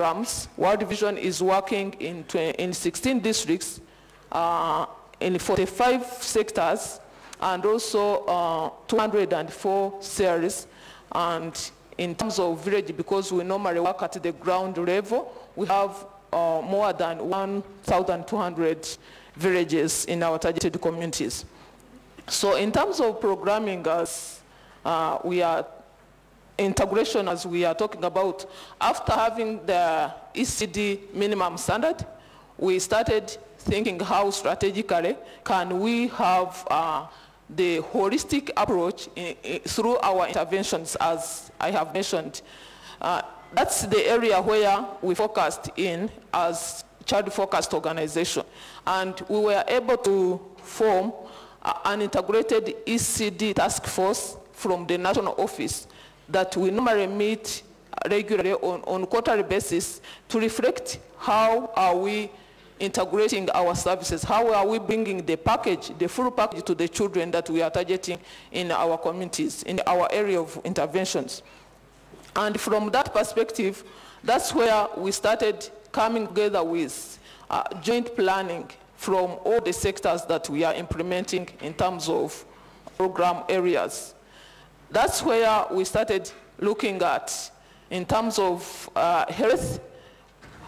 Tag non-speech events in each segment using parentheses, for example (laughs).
programs. World Vision is working in, in 16 districts, uh, in 45 sectors, and also uh, 204 series. And in terms of village, because we normally work at the ground level, we have uh, more than 1,200 villages in our targeted communities. So in terms of programming, as uh, we are integration as we are talking about, after having the ECD minimum standard, we started thinking how strategically can we have uh, the holistic approach in, in, through our interventions, as I have mentioned. Uh, that's the area where we focused in as child-focused organization. And we were able to form uh, an integrated ECD task force from the national office that we normally meet regularly on, on quarterly basis to reflect how are we integrating our services, how are we bringing the package, the full package to the children that we are targeting in our communities, in our area of interventions. And from that perspective, that's where we started coming together with uh, joint planning from all the sectors that we are implementing in terms of program areas. That's where we started looking at, in terms of uh, health,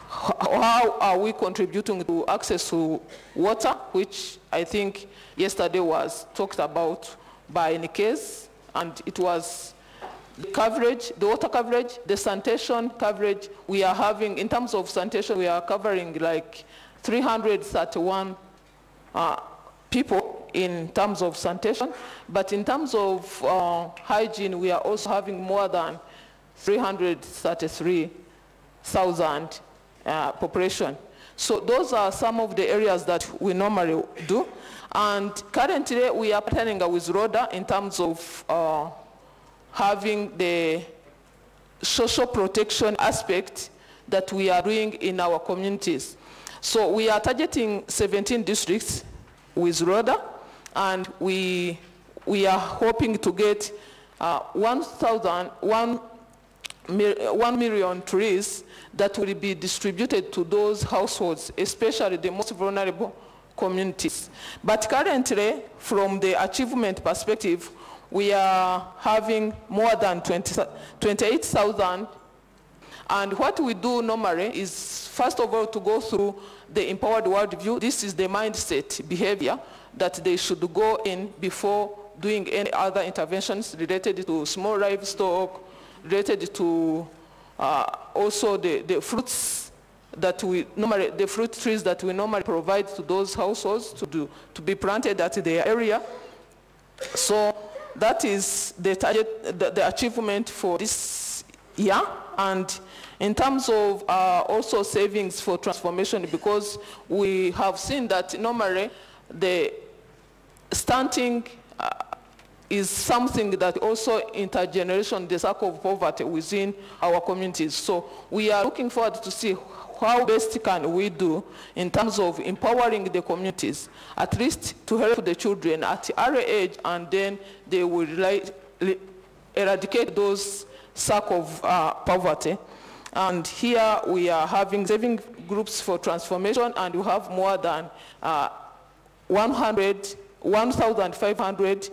how are we contributing to access to water, which I think yesterday was talked about by Nikes, and it was the coverage, the water coverage, the sanitation coverage we are having, in terms of sanitation, we are covering like 331 uh, people in terms of sanitation, but in terms of uh, hygiene, we are also having more than 333,000 uh, population. So those are some of the areas that we normally do. And currently, we are partnering with LODA in terms of uh, having the social protection aspect that we are doing in our communities. So we are targeting 17 districts with LODA, and we, we are hoping to get uh, 1,000, 1, 1 million trees that will be distributed to those households, especially the most vulnerable communities. But currently, from the achievement perspective, we are having more than 28,000. And what we do normally is, first of all, to go through the empowered worldview. This is the mindset behavior that they should go in before doing any other interventions related to small livestock, related to uh, also the, the fruits that we normally, the fruit trees that we normally provide to those households to, do, to be planted at their area. So that is the, target, the, the achievement for this year. And in terms of uh, also savings for transformation, because we have seen that normally the stunting uh, is something that also intergeneration, the circle of poverty within our communities. So we are looking forward to see how best can we do in terms of empowering the communities, at least to help the children at early age, and then they will eradicate those circle of uh, poverty. And here we are having saving groups for transformation, and we have more than uh, 100, 1,500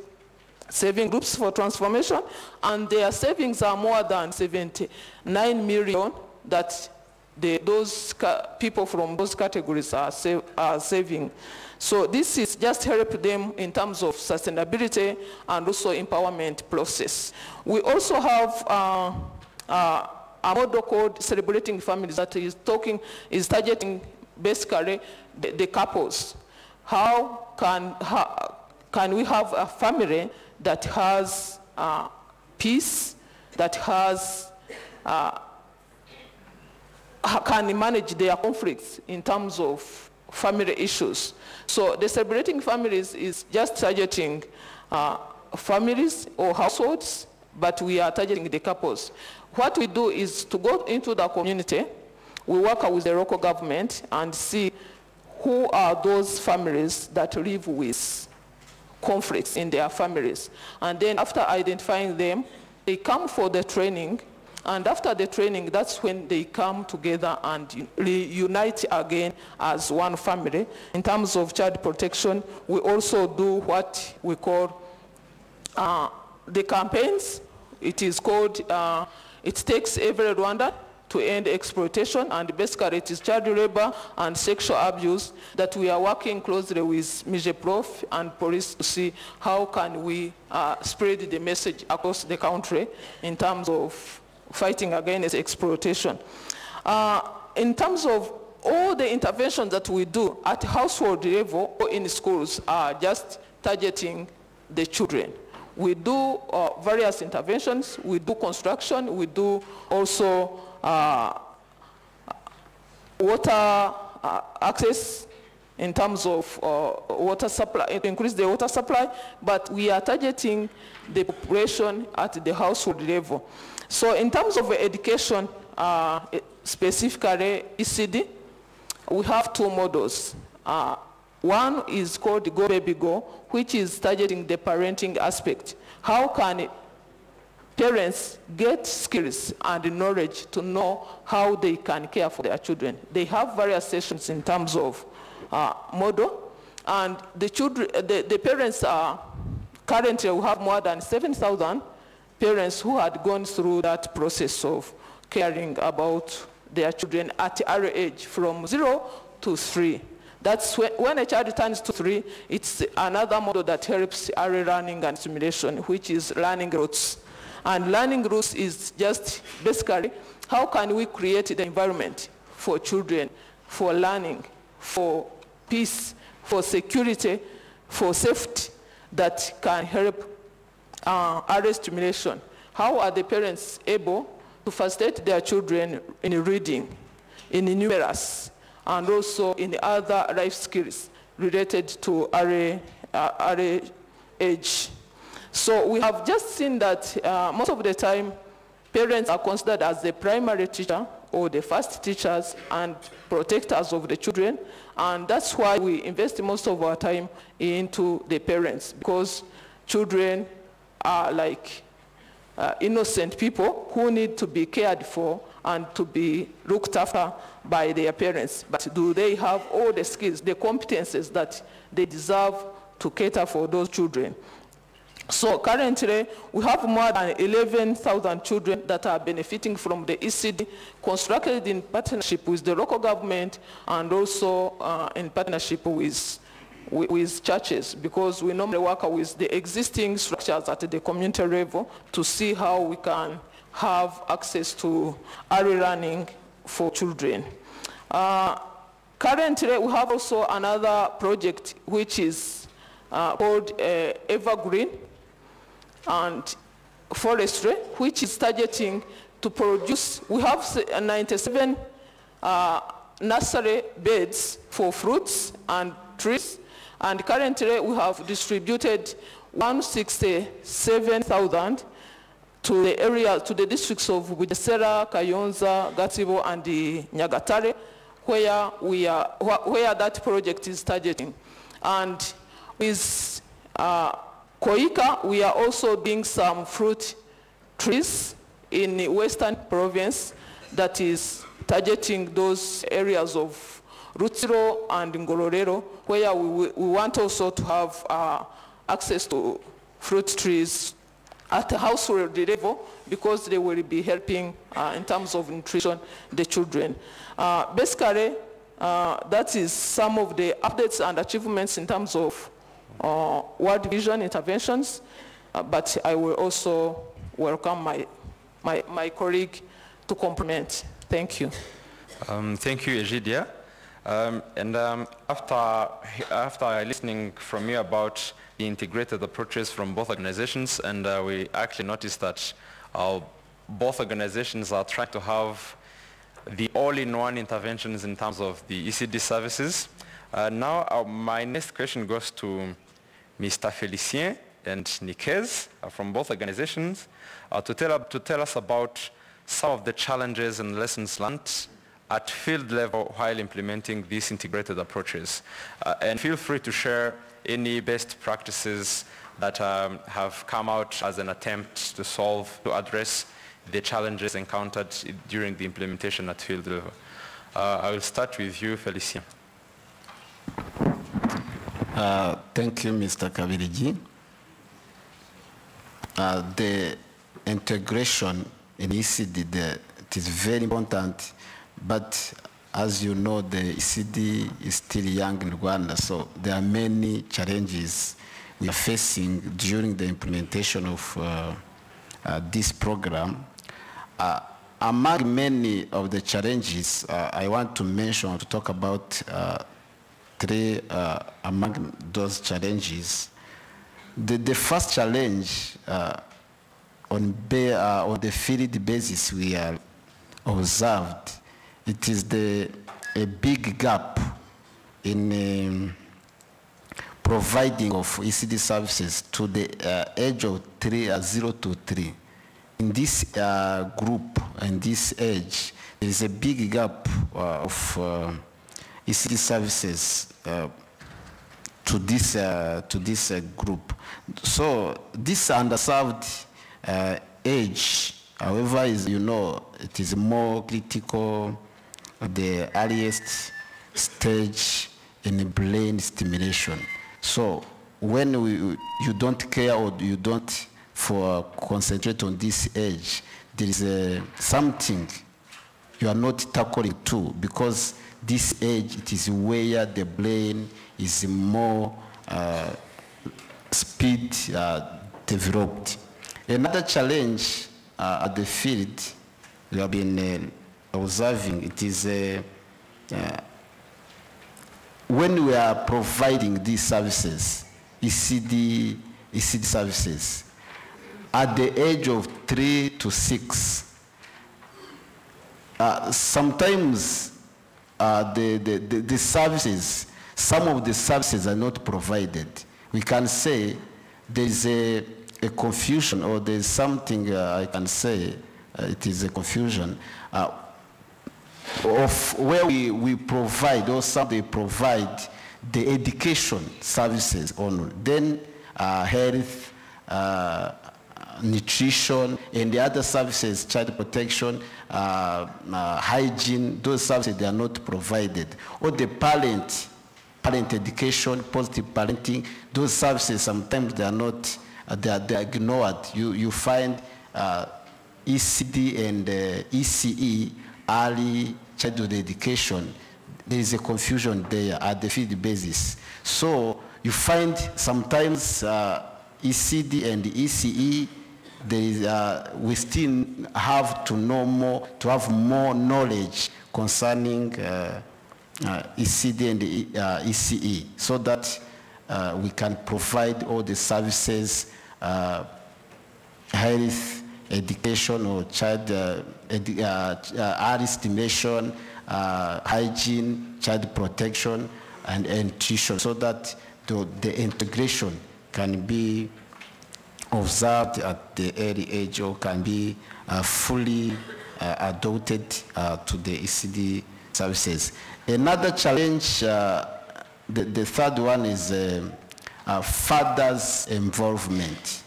saving groups for transformation, and their savings are more than 79 million that those people from those categories are, save, are saving. So this is just help them in terms of sustainability and also empowerment process. We also have uh, uh, a model called Celebrating Families that is talking, is targeting basically the, the couples. How can, can we have a family that has uh, peace, that has, uh, can manage their conflicts in terms of family issues. So the celebrating families is just targeting uh, families or households, but we are targeting the couples. What we do is to go into the community, we work with the local government and see who are those families that live with conflicts in their families. And then after identifying them, they come for the training And after the training, that's when they come together and reunite again as one family. In terms of child protection, we also do what we call uh, the campaigns. It is called, uh, it takes every Rwanda to end exploitation and basically it is child labor and sexual abuse that we are working closely with Migeprof and police to see how can we uh, spread the message across the country in terms of fighting against exploitation. Uh, in terms of all the interventions that we do at household level or in schools are just targeting the children. We do uh, various interventions, we do construction, we do also uh, water uh, access in terms of uh, water supply, to increase the water supply, but we are targeting the population at the household level. So in terms of education, uh, specifically ECD, we have two models. Uh, one is called Go Baby Go, which is targeting the parenting aspect. How can parents get skills and knowledge to know how they can care for their children. They have various sessions in terms of uh, model, and the, children, the, the parents are, currently we have more than 7,000 parents who had gone through that process of caring about their children at early age from zero to three. That's when, a child turns to three, it's another model that helps early learning and simulation, which is learning roots. And learning roots is just basically how can we create the environment for children, for learning, for peace, for security, for safety that can help uh, early stimulation. How are the parents able to facilitate their children in reading, in numerous, and also in other life skills related to early, uh, age so we have just seen that uh, most of the time, parents are considered as the primary teacher or the first teachers and protectors of the children. And that's why we invest most of our time into the parents because children are like uh, innocent people who need to be cared for and to be looked after by their parents. But do they have all the skills, the competences that they deserve to cater for those children? So currently, we have more than 11,000 children that are benefiting from the ECD, constructed in partnership with the local government and also uh, in partnership with, with, with, churches, because we normally work with the existing structures at the community level to see how we can have access to early learning for children. Uh, currently, we have also another project which is uh, called uh, Evergreen, and forestry, which is targeting to produce, we have 97 uh, nursery beds for fruits and trees, and currently we have distributed 167,000 to the area, to the districts of Bugesera, Kayonza, Gatsibo, and the Nyagatare, where, we are, where that project is targeting. And with uh, KOICA, we are also doing some fruit trees in the western province that is targeting those areas of Rutsiro and Ngororero, where we, we want also to have uh, access to fruit trees at the household level because they will be helping uh, in terms of nutrition the children. Uh, basically, uh, that is some of the updates and achievements in terms of uh, World Vision interventions, uh, but I will also welcome my, my, my colleague to complement. Thank you. Um, thank you, Egidia. Um, and um, after, after listening from you about integrated approaches from both organizations, and uh, we actually noticed that uh, both organizations are trying to have the all-in-one interventions in terms of the ECD services. Uh, now, uh, my next question goes to Mr. Felicien and Nikez uh, from both organizations uh, to, tell, to tell us about some of the challenges and lessons learned at field level while implementing these integrated approaches. Uh, and feel free to share any best practices that um, have come out as an attempt to solve, to address the challenges encountered during the implementation at field level. Uh, I will start with you, Felicien. Uh, thank you, Mr. Kabirigi. Uh, the integration in ECD, the, it is very important, but as you know, the ECD is still young in Rwanda, so there are many challenges we are facing during the implementation of uh, uh, this program. Uh, among many of the challenges, uh, I want to mention, to talk about uh, three uh, among those challenges. The, the first challenge on, on the field basis we are observed, it is the, a big gap in um, providing of ECD services to the uh, age of three, uh, zero to three. In this uh, group and this age, there is a big gap uh, of uh, ECD services uh, to this, to this group. So this underserved age, however, is, you know, it is more critical the earliest stage in brain stimulation. So when we, you don't care or you don't for concentrate on this age, there is a, something you are not tackling too because this age it is where the brain is more uh, speed uh, developed. Another challenge uh, at the field we have been uh, observing it is uh, uh, when we are providing these services, ECD, ECD services, at the age of three to six, uh, sometimes uh, the, the, the, the services, some of the services are not provided. We can say there's a, a confusion or there's something uh, I can say, uh, it is a confusion, uh, of where we, we provide or some they provide the education services only. Then uh, health, uh, nutrition, and the other services, child protection, uh, uh, hygiene, those services, they are not provided. Or the parent, parent education, positive parenting, those services, sometimes they are not, uh, they, are, they are ignored. You, you find uh, ECD and ECE, early childhood education, there is a confusion there at the field basis. So you find sometimes uh, ECD and ECE, there is, uh, we still have to know more, to have more knowledge concerning uh, uh, ECD and uh, ECE so that uh, we can provide all the services, uh, health, education or child edu- uh, uh, early uh, hygiene, child protection, and, nutrition, so that the, the integration can be observed at the early age or can be uh, fully uh, adopted uh, to the ECD services. Another challenge, the, the third one is um, father's involvement.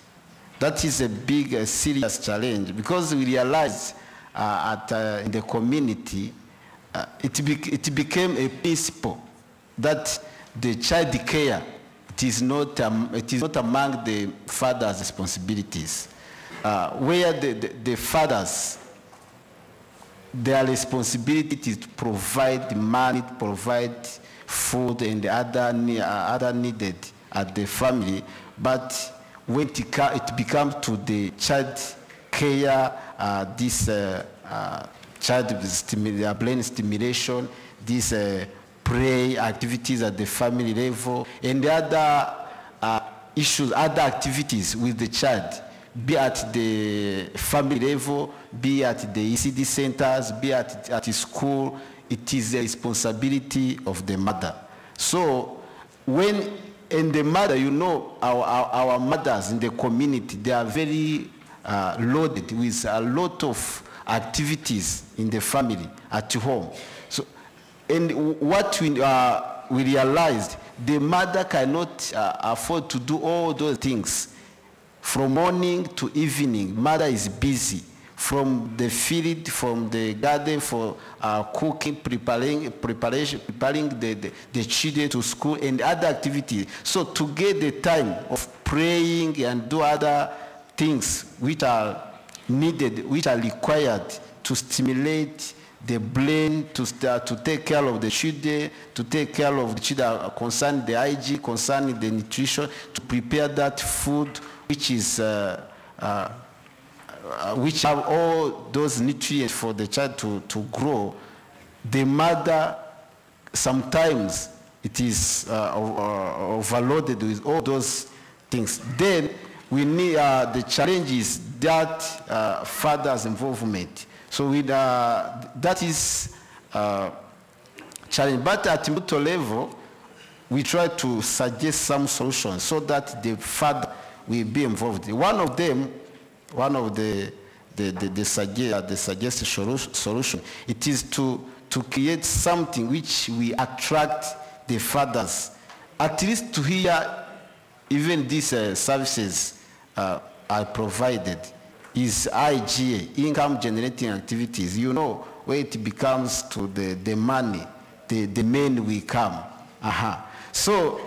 That is a big, serious challenge because we realize uh, at, uh, in the community, uh, it, bec it became a principle that the child care it is not, um, it is not among the father's responsibilities. Uh, where the, the, the fathers, their responsibility is to provide money, provide food and other, ne- uh, other needed at the family, but when it, it becomes to the child care, this uh, uh, child stimu- uh, brain stimulation, this uh, play activities at the family level, and the other uh, issues, other activities with the child, be at the family level, be at the ECD centers, be at, at school, it is the responsibility of the mother. So when, and the mother, you know, our, our, our mothers in the community, they are very uh, loaded with a lot of activities in the family, at home. So, and what we, uh, we realized, the mother cannot uh, afford to do all those things. From morning to evening, mother is busy from the field, from the garden for uh, cooking, preparing, preparation, preparing the, the, the children to school and other activities. So to get the time of praying and do other things which are needed, which are required to stimulate the brain, to, start, to take care of the children, to take care of the children concerning the IG, concerning the nutrition, to prepare that food which is uh, uh, uh, which have all those nutrients for the child to, to grow, the mother sometimes it is uh, uh, overloaded with all those things. Then we need uh, the challenges that uh, father's involvement. So with, uh, that is uh, challenge. But at Imbuto level, we try to suggest some solutions so that the father will be involved. One of them one of the, the, the, the, suggest, the suggested solution, it is to, to create something which we attract the fathers, at least to hear even these uh, services uh, are provided, is IGA, income generating activities. You know, where it becomes to the, the money, the, the men will come. Uh -huh. So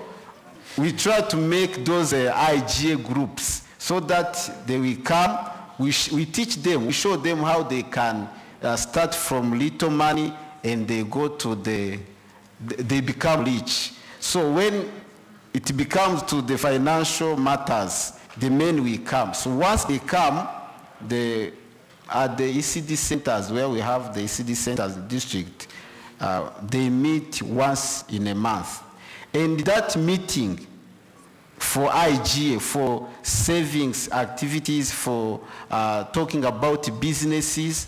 we try to make those uh, IGA groups so that they will come. We, we teach them, we show them how they can uh, start from little money and they go to the, they become rich. So when it becomes to the financial matters, the men will come. So once they come, the, at the ECD centers where we have the ECD centers district, uh, they meet once in a month. And that meeting, for IGA, for savings activities, for uh, talking about businesses.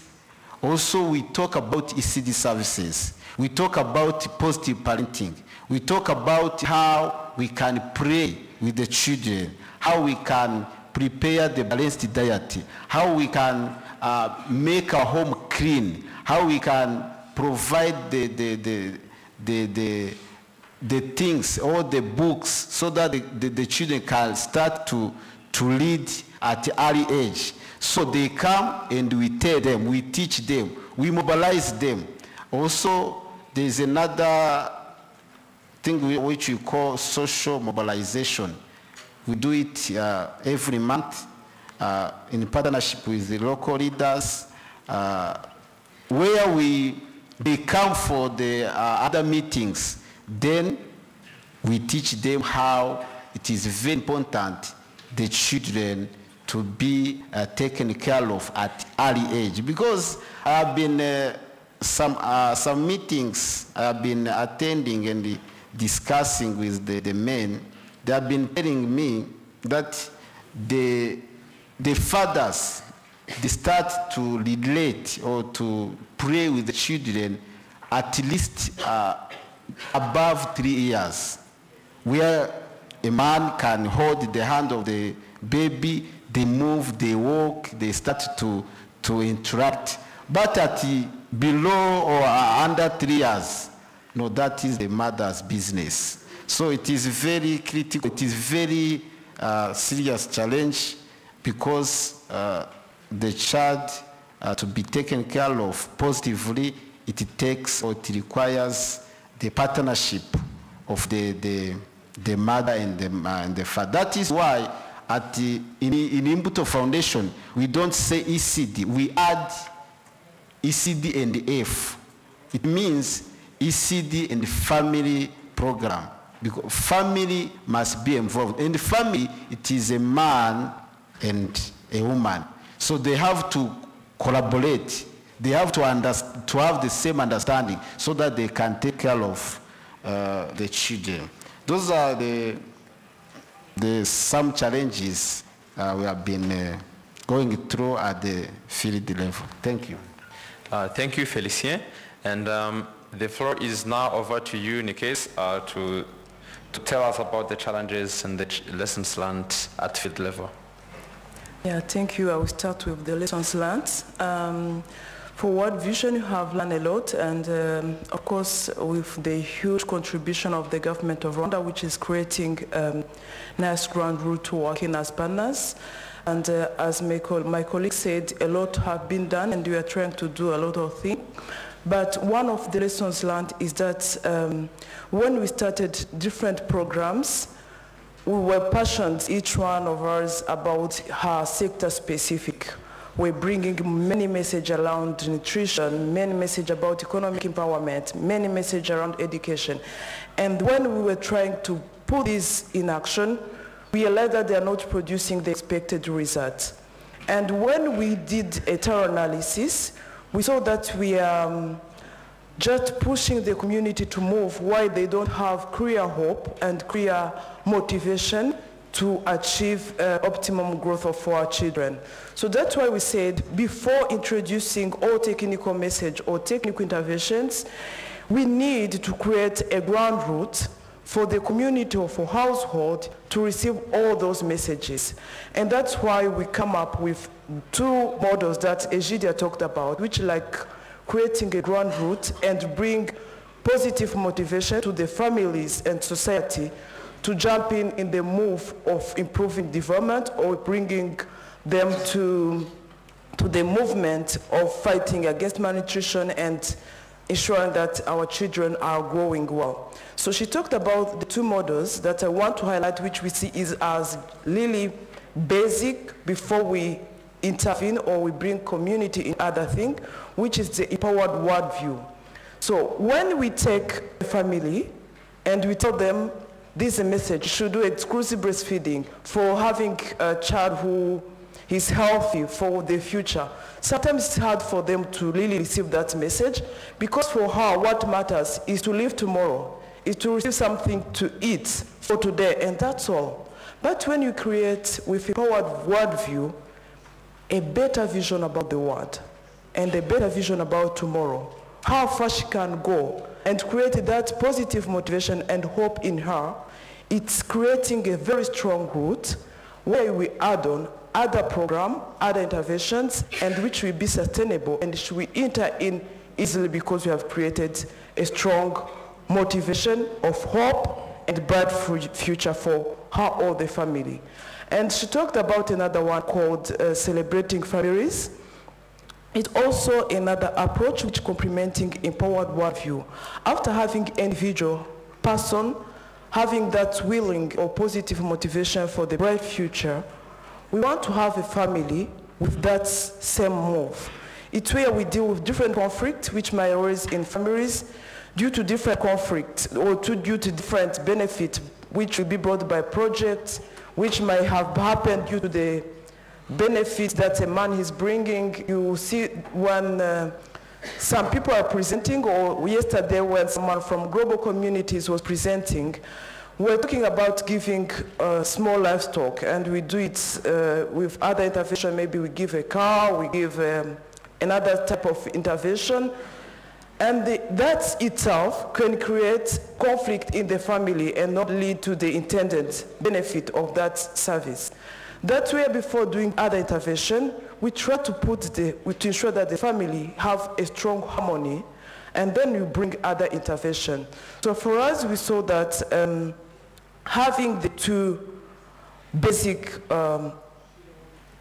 Also, we talk about ECD services. We talk about positive parenting. We talk about how we can pray with the children, how we can prepare the balanced diet, how we can uh, make a home clean, how we can provide the, the, the, the, the the things, all the books, so that the, the, the, children can start to, to read at early age. So they come and we tell them, we teach them, we mobilize them. Also, there's another thing which we call social mobilization. We do it uh, every month uh, in partnership with the local leaders, uh, where we, they come for the uh, other meetings then we teach them how it is very important the children to be uh, taken care of at early age. Because I've been uh, some, uh, some meetings I've been attending and discussing with the, the men, they have been telling me that the, the fathers, they start to relate or to pray with the children at least uh, above three years, where a man can hold the hand of the baby, they move, they walk, they start to, to interact. But at the below or under three years, no, that is the mother's business. So it is very critical, it is very uh, serious challenge because uh, the child uh, to be taken care of positively, it takes or it requires the partnership of the, the, the mother and the, and the father. That is why at the, in, in Imbuto Foundation, we don't say ECD, we add ECD and F. It means ECD and family program. Because family must be involved. In the family, it is a man and a woman. So they have to collaborate they have to, to have the same understanding so that they can take care of uh, the children. Those are the, the some challenges uh, we have been uh, going through at the field level. Thank you. Uh, thank you, Felicien. And um, the floor is now over to you, Nikes, uh, to, to tell us about the challenges and the ch lessons learned at field level. Yeah, thank you. I will start with the lessons learned. Um, for World Vision, you have learned a lot, and um, of course, with the huge contribution of the government of Rwanda, which is creating um, nice ground rule to working as partners. And uh, as my, co my colleague said, a lot have been done and we are trying to do a lot of things. But one of the lessons learned is that um, when we started different programs, we were passionate, each one of us, about her sector specific. We're bringing many messages around nutrition, many messages about economic empowerment, many messages around education. And when we were trying to put this in action, we realized that they are not producing the expected results. And when we did a thorough analysis, we saw that we are um, just pushing the community to move why they don't have clear hope and clear motivation to achieve uh, optimum growth of our children. So that's why we said before introducing all technical message or technical interventions, we need to create a ground route for the community or for household to receive all those messages. And that's why we come up with two models that Egidia talked about, which like creating a ground root and bring positive motivation to the families and society to jump in in the move of improving development or bringing them to, to the movement of fighting against malnutrition and ensuring that our children are growing well. So she talked about the two models that I want to highlight, which we see is as really basic before we intervene or we bring community in other thing, which is the empowered worldview. So when we take a family and we tell them this is a message, should do exclusive breastfeeding for having a child who is healthy for the future. Sometimes it's hard for them to really receive that message because for her what matters is to live tomorrow, is to receive something to eat for today and that's all. But when you create with a empowered worldview, a better vision about the world and a better vision about tomorrow, how far she can go, and create that positive motivation and hope in her, it's creating a very strong root where we add on other program, other interventions, and which will be sustainable and which we enter in easily because we have created a strong motivation of hope and bright future for her or the family. And she talked about another one called uh, Celebrating Families. It's also another approach which complementing empowered worldview. After having individual person having that willing or positive motivation for the bright future, we want to have a family with that same move. It's where we deal with different conflicts which may arise in families due to different conflicts or to, due to different benefits which will be brought by projects, which might have happened due to the benefits that a man is bringing. You see when uh, some people are presenting, or yesterday when someone from global communities was presenting, we're talking about giving uh, small livestock, and we do it uh, with other intervention. Maybe we give a car, we give um, another type of intervention. And the, that itself can create conflict in the family and not lead to the intended benefit of that service. That way, before doing other intervention, we try to put the, to ensure that the family have a strong harmony, and then you bring other intervention. So for us, we saw that um, having the two basic um,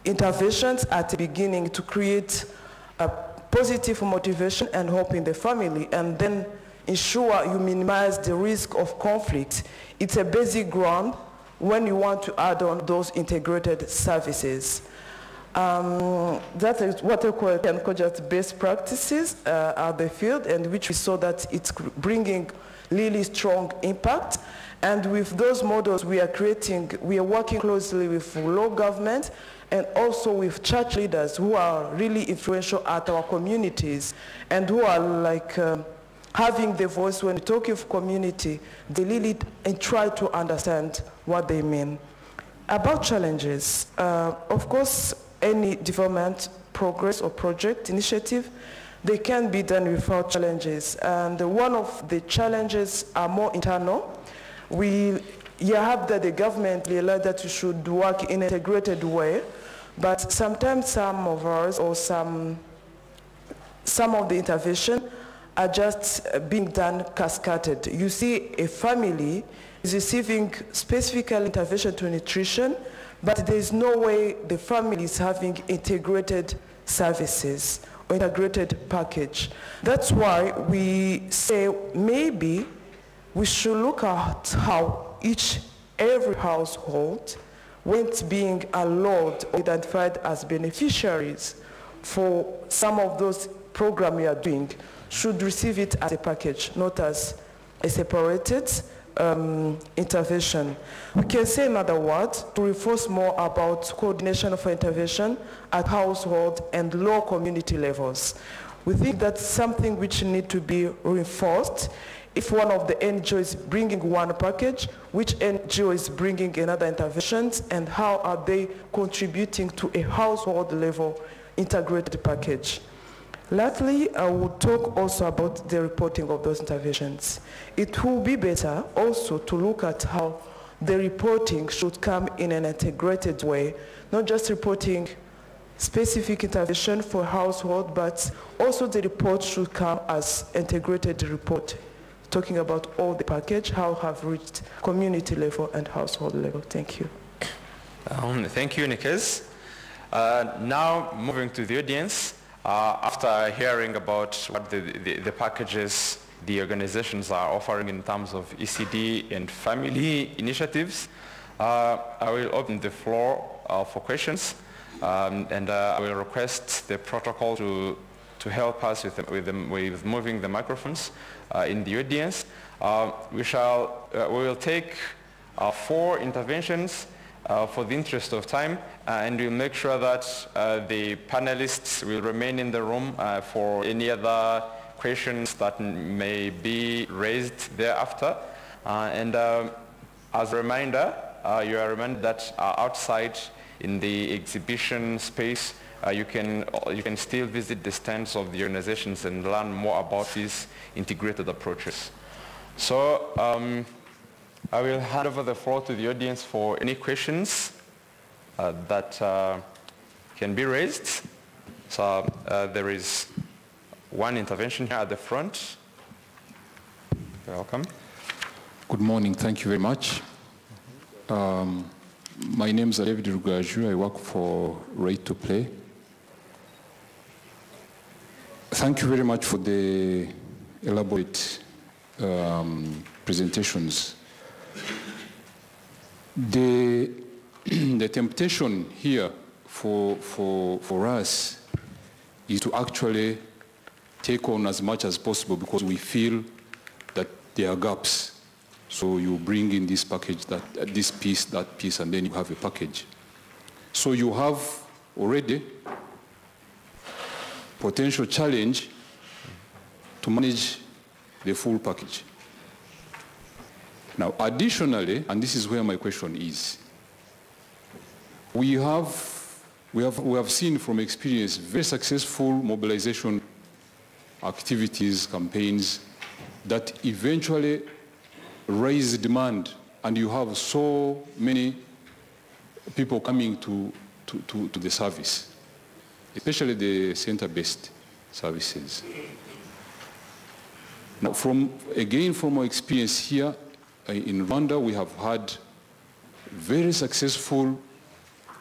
interventions at the beginning to create a positive motivation and hope in the family, and then ensure you minimize the risk of conflict. It's a basic ground when you want to add on those integrated services. Um, that is what we call, just best practices uh, at the field and which we saw that it's bringing really strong impact. And with those models we are creating, we are working closely with local government and also with church leaders who are really influential at our communities and who are like uh, having the voice when we talk of community, they really and try to understand what they mean. About challenges, uh, of course, any development progress or project initiative, they can be done without challenges. And one of the challenges are more internal. We you have that the government realized that you should work in an integrated way, but sometimes some of us or some, some of the intervention are just uh, being done cascaded. You see a family is receiving specific intervention to nutrition, but there is no way the family is having integrated services or integrated package. That's why we say maybe we should look at how each, every household went being allowed or identified as beneficiaries for some of those programs we are doing should receive it as a package, not as a separated um, intervention. We can say in other words, to reinforce more about coordination of intervention at household and low community levels. We think that's something which need to be reinforced. If one of the NGOs is bringing one package, which NGO is bringing another interventions, and how are they contributing to a household level integrated package. Lastly, I will talk also about the reporting of those interventions. It will be better also to look at how the reporting should come in an integrated way, not just reporting specific intervention for household, but also the report should come as integrated report, talking about all the package, how have reached community level and household level. Thank you. Um, thank you, Nikes. Uh, now, moving to the audience, uh, after hearing about what the, the, the, packages the organizations are offering in terms of ECD and family initiatives, uh, I will open the floor uh, for questions. Um, and uh, I will request the protocol to, to help us with, with, the, with moving the microphones uh, in the audience. we, shall, we will take four interventions uh, for the interest of time, uh, and we'll make sure that uh, the panelists will remain in the room for any other questions that may be raised thereafter. and as a reminder, you are reminded that outside in the exhibition space, uh, you, can, you can still visit the stands of the organizations and learn more about these integrated approaches. So um, I will hand over the floor to the audience for any questions uh, that uh, can be raised. So uh, there is one intervention here at the front. Welcome. Good morning. Thank you very much. Um, my name is David Rugaju. I work for Right to Play. Thank you very much for the elaborate um, presentations the, (clears throat) the temptation here for, for, for us is to actually take on as much as possible because we feel that there are gaps. So you bring in this package, that, uh, this piece, that piece, and then you have a package. So you have already potential challenge to manage the full package. Now, additionally, and this is where my question is, we have, we have, we have seen from experience very successful mobilization activities, campaigns that eventually raise demand and you have so many people coming to, to, to, to the service, especially the center-based services. Now, from, again, from our experience here, uh, in Rwanda, we have had very successful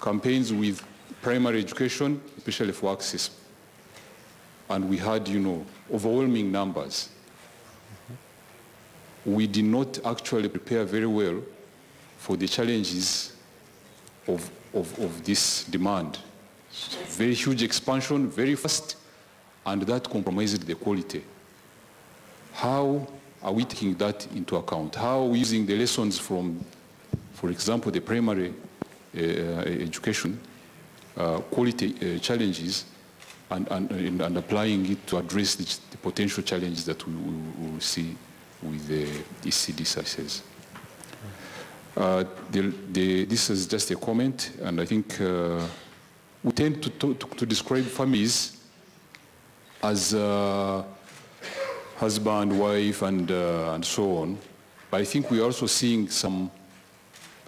campaigns with primary education, especially for access. And we had, you know, overwhelming numbers. We did not actually prepare very well for the challenges of, of, of this demand. Very huge expansion, very fast, and that compromised the quality. How are we taking that into account? How are we using the lessons from, for example, the primary uh, education uh, quality uh, challenges and, and, and, applying it to address the, the potential challenges that we, we, will see with the ECD services? Uh, the, the, this is just a comment, and I think uh, we tend to, to, to, describe families as uh, husband, wife, and, uh, and so on. But I think we're also seeing some,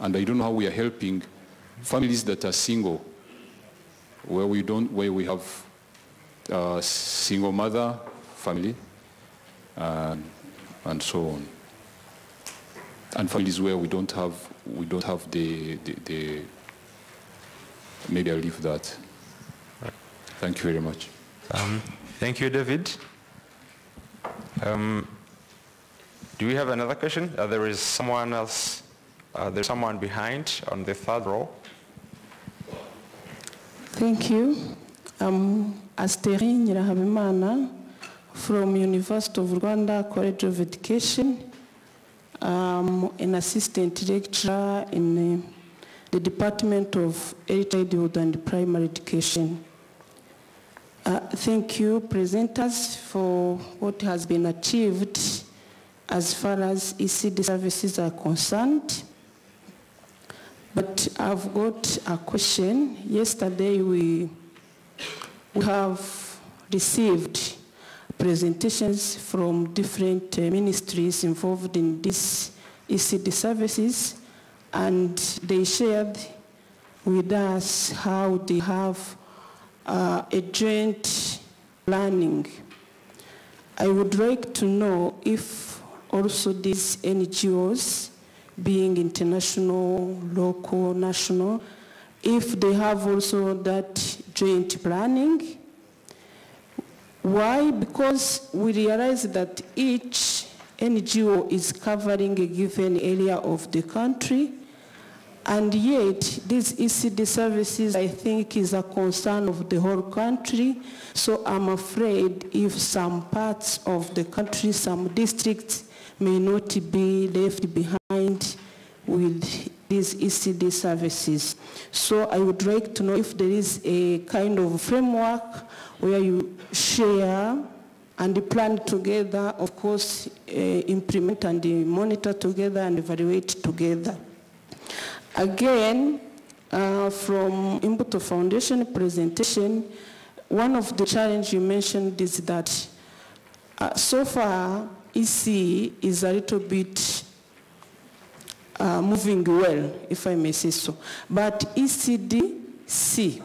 and I don't know how we are helping families that are single, where we don't, where we have a single mother family, and, and so on. And families where we don't have, we don't have the, the, the, maybe I'll leave that. Thank you very much. Um, thank you, David. Um, do we have another question? Uh, there is someone else. Uh, there's someone behind on the third row. Thank you. I'm Asteri Nyirahabimana from University of Rwanda College of Education. I'm an assistant lecturer in uh, the Department of Early Childhood and Primary Education. Uh, thank you, presenters, for what has been achieved as far as ECD services are concerned. But I've got a question. Yesterday we, we have received presentations from different uh, ministries involved in these ECD services and they shared with us how they have uh, a joint planning. I would like to know if also these NGOs being international, local, national, if they have also that joint planning. Why? Because we realize that each NGO is covering a given area of the country, and yet these ECD services, I think, is a concern of the whole country. So I'm afraid if some parts of the country, some districts may not be left behind with these ECD services. So I would like to know if there is a kind of framework where you share and plan together, of course, uh, implement and monitor together and evaluate together. Again, uh, from Imbuto Foundation presentation, one of the challenges you mentioned is that uh, so far EC is a little bit uh, moving well, if I may say so. But ECDC,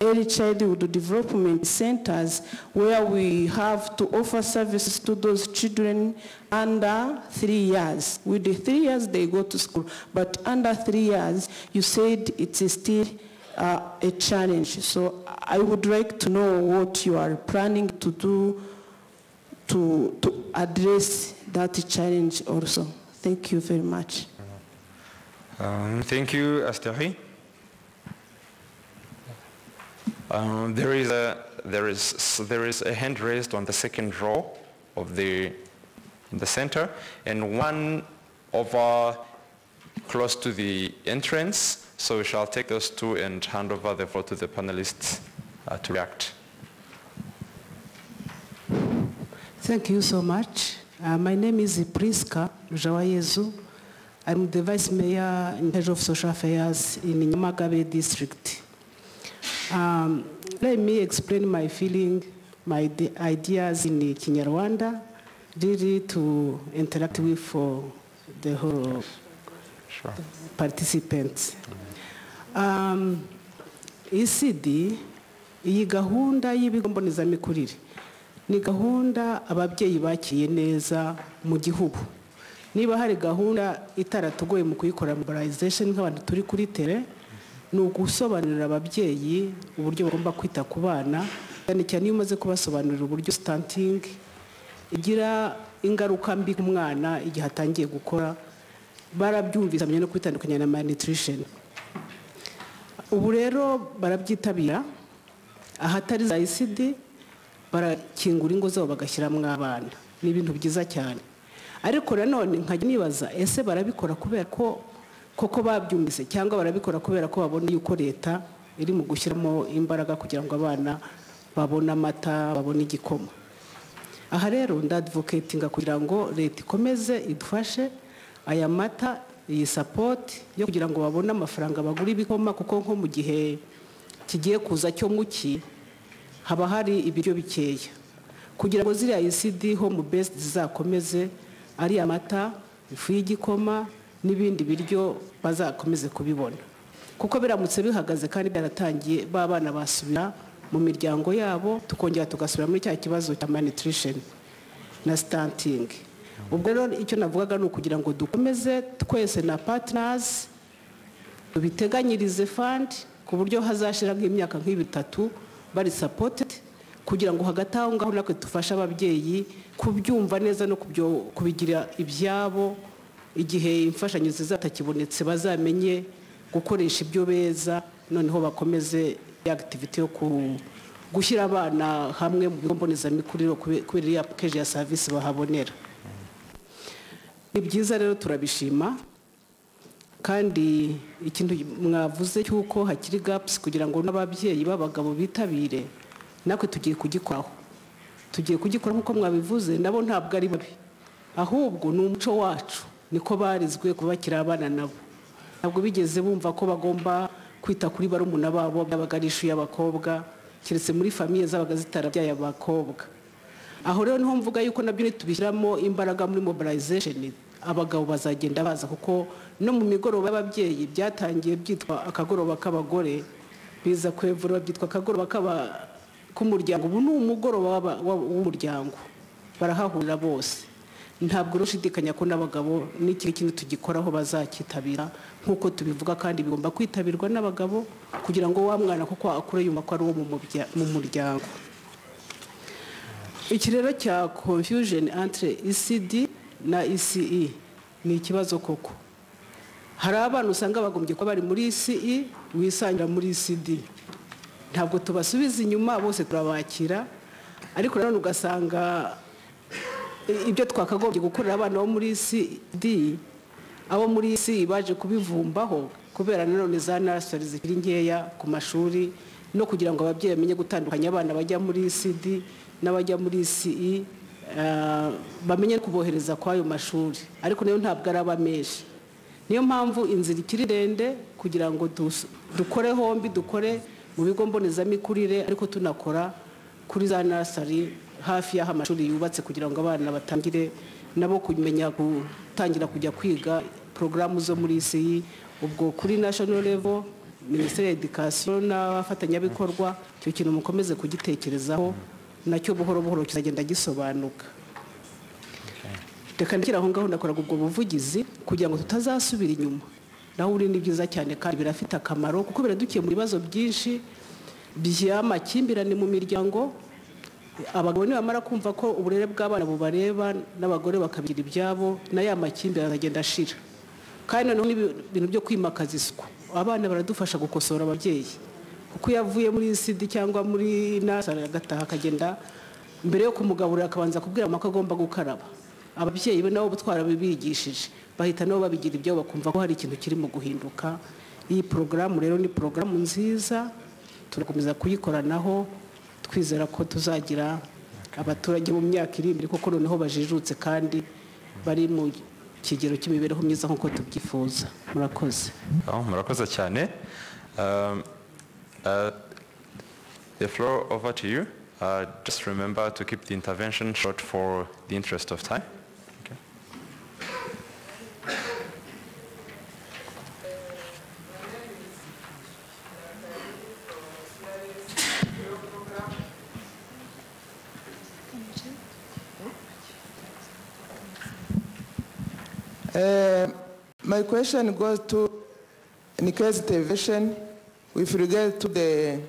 Early Childhood Development Centers, where we have to offer services to those children under three years. With the three years, they go to school. But under three years, you said it's still uh, a challenge. So I would like to know what you are planning to do to, to address that challenge also. Thank you very much. Um, thank you, Asteri. Um, there is a there is there is a hand raised on the second row of the in the center, and one over close to the entrance. So we shall take those two and hand over the floor to the panelists uh, to react. Thank you so much. Uh, my name is Priska Jawayezu. I'm the Vice Mayor in charge of Social Affairs in Nyamagabe District. Um, let me explain my feeling, my de- ideas in Kinyarwanda, really to interact with for the whole Sure. participants. Um, ECD, iyi gahunda y'ibigo mbonezamikurire ni gahunda ababyeyi bakiye neza mu gihugu niba hari gahunda itaratugoye mu kuyikora mobilization nk'abantu turi kuri tere ni ugusobanurira ababyeyi uburyo bagomba kwita ku bana cyane cyane iyo umaze kubasobanurira uburyo stunting igira ingaruka mbi ku mwana igihe atangiye gukora barabyumvise bamenye no kwitandukanya na malnutrition. Ubu rero barabyitabira ahatari za isidi barakingura ingo zabo bagashyiramo abana. Ni ibintu byiza cyane. Ariko nanone nkajya nibaza ese barabikora kubera ko koko babyumvise cyangwa barabikora kubera ko babona yuko leta iri mu gushyiramo imbaraga kugira ngo abana babone amata babone igikoma. Aha rero ndadvocatinga kugira ngo leta ikomeze idufashe aya mata iyi sapoti yo kugira ngo babone amafaranga bagura ibikoma kuko nko mu gihe kigiye kuza cyo muki haba hari ibiryo bikeya. Kugira ngo ziriya isidi home based zizakomeze ari amata ifu y'igikoma n'ibindi biryo bazakomeze kubibona. Kuko biramutse bihagaze kandi byaratangiye ba bana basubira mu miryango yabo tukongera tugasubira muri cya kibazo cya malnutrition na stunting. Ubwo rero icyo navugaga ni ukugira ngo dukomeze twese na partners tubiteganyirize fund ku buryo hazashira nk'imyaka nk'ibitatu bari supported kugira ngo hagati aho ngaho natwe dufashe ababyeyi kubyumva neza no kubigira ibyabo igihe imfashanyo zizatakibonetse bazamenye gukoresha ibyo beza noneho bakomeze ya activity yo gushyira abana hamwe mu bigo mbonezamikurire kube- kubera iriya package ya serivisi bahabonera. Ni byiza rero turabishima kandi ikintu mwavuze cy'uko hakiri gapusi kugira ngo n'ababyeyi b'abagabo bitabire natwe tugiye kugikoraho tugiye kugikora nk'uko mwabivuze nabo ntabwo ari babi. Ahubwo ni umuco wacu. Niko barizwe kubakira abana nabo. Ntabwo bigeze bumva ko bagomba kwita kuri barumuna babo byabaga ari ishu y'abakobwa keretse muri famiye zabaga zitarabyaye abakobwa. Aho rero ni ho mvuga yuko na byo nitubishyiramo imbaraga muri mobilization. Abagabo bazagenda baza kuko no mu migoroba y'ababyeyi byatangiye byitwa akagoroba k'abagore biza kwevura byitwa akagoroba k'umuryango. Ubu ni umugoroba w'umuryango. Barahahurira bose. Ntabwo rushidikanya ko n'abagabo n'iki kintu tugikoraho bazakitabira. Nk'uko tubivuga kandi bigomba kwitabirwa n'abagabo kugira ngo wa mwana kuko akure yumva ko ari uwo mu murya- mu muryango. Iki rero cya confusion entre ECD na ECE ni ikibazo koko. Hari abana usanga bagombye kuba bari muri ECE wisangira muri ECD ntabwo tubasubiza inyuma bose turabakira ariko nanone ugasanga ibyo twakagombye gukorera abana bo muri ECD abo muri ECE baje kubivumbaho kubera nanone za nursery zikiri nkeya ku mashuri no kugira ngo ababyeyi bamenye gutandukanya abana bajya muri ECD n'abajya muri ECE eh, bamenye kubohereza kw'ayo mashuri. Ariko na yo ntabwo ari aba menshi. Niyo mpamvu inzira ikiri ndende kugira ngo dukore hombi dukore mu bigo mbonezamikurire ariko tunakora kuri za nasari hafi y'aho amashuri yubatse kugira ngo abana batangire nabo kumenya gutangira kujya kwiga porogaramu zo muri isi. Ubwo kuri national level minisiteri edikasiyo n'abafatanyabikorwa icyo kintu mukomeze kugitekerezaho na cyo buhoro buhoro kizagenda gisobanuka. Reka ndekere aho ngaho nakoraga ubwo buvugizi kugira ngo tutazasubira inyuma. Naho uri ni byiza cyane kandi birafite akamaro kuko biradukemura ibibazo byinshi by'amakimbirane mu miryango abagabo nibamara kumva ko uburere bw'abana bubareba n'abagore bakabigira ibyabo na ya makimbirane agenda ashira. Kandi noneho n'ibintu byo kwimakaza isuku. Abana baradufasha gukosora ababyeyi. Kuko iyo avuye muri sida cyangwa muri nasari agataha akagenda mbere yo kumugaburira akabanza kubwira mama ko agomba gukaraba. Ababyeyi be nabo twarabibigishije bahita nabo babigira ibyabo bakumva ko hari ikintu kirimo guhinduka. Iyi porogaramu rero ni porogaramu nziza turakomeza kuyikoranaho. Twizera ko tuzagira abaturage mu myaka iri imbere kuko noneho bajijutse kandi bari mu kigero cy'imibereho myiza nk'uko tubyifuza. Murakoze. Murakoze cyane. Um, uh, the floor over to you. Uh, just remember to keep the intervention short for the interest of time. Uh, My question goes to Nikkei's intervention with regard to the,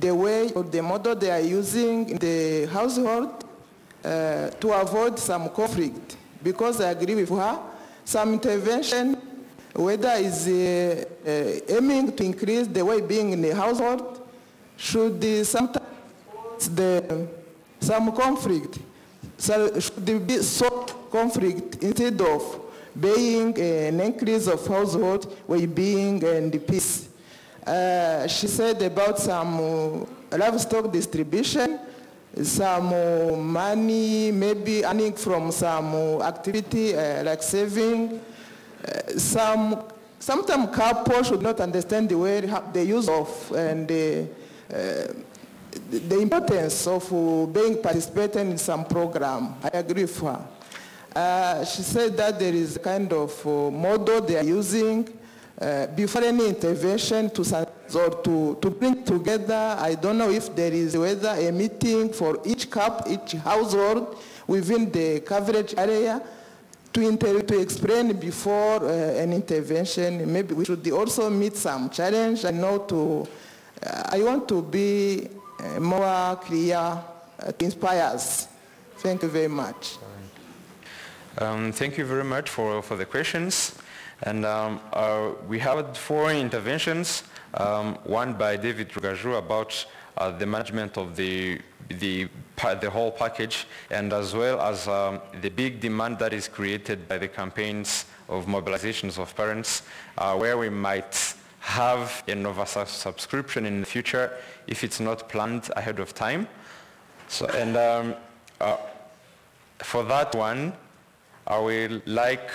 the way or the model they are using in the household uh, to avoid some conflict. Because I agree with her, some intervention, whether is uh, uh, aiming to increase the well-being in the household, should uh, sometimes the, some conflict. So should be solve conflict instead of being an increase of household well-being and peace. Uh, she said about some uh, livestock distribution, some uh, money maybe earning from some uh, activity uh, like saving. Uh, some sometimes couples should not understand the way the use of and the, the importance of being participating in some program. I agree with her. Uh, she said that there is a kind of uh, model they are using uh, before any intervention to, or to, to bring together, I don't know if there is whether a meeting for each cup, each household within the coverage area to, inter- to explain before uh, an intervention. Maybe we should also meet some challenge. I know to, uh, I want to be uh, more clear, uh, to inspire us. Thank you very much. Um, thank you very much for, for the questions. And um, uh, we have four interventions, um, one by David Rugaju about uh, the management of the, the, the whole package and as well as um, the big demand that is created by the campaigns of mobilizations of parents uh, where we might have a Nova subscription in the future if it's not planned ahead of time. So, and um, uh, for that one, I will like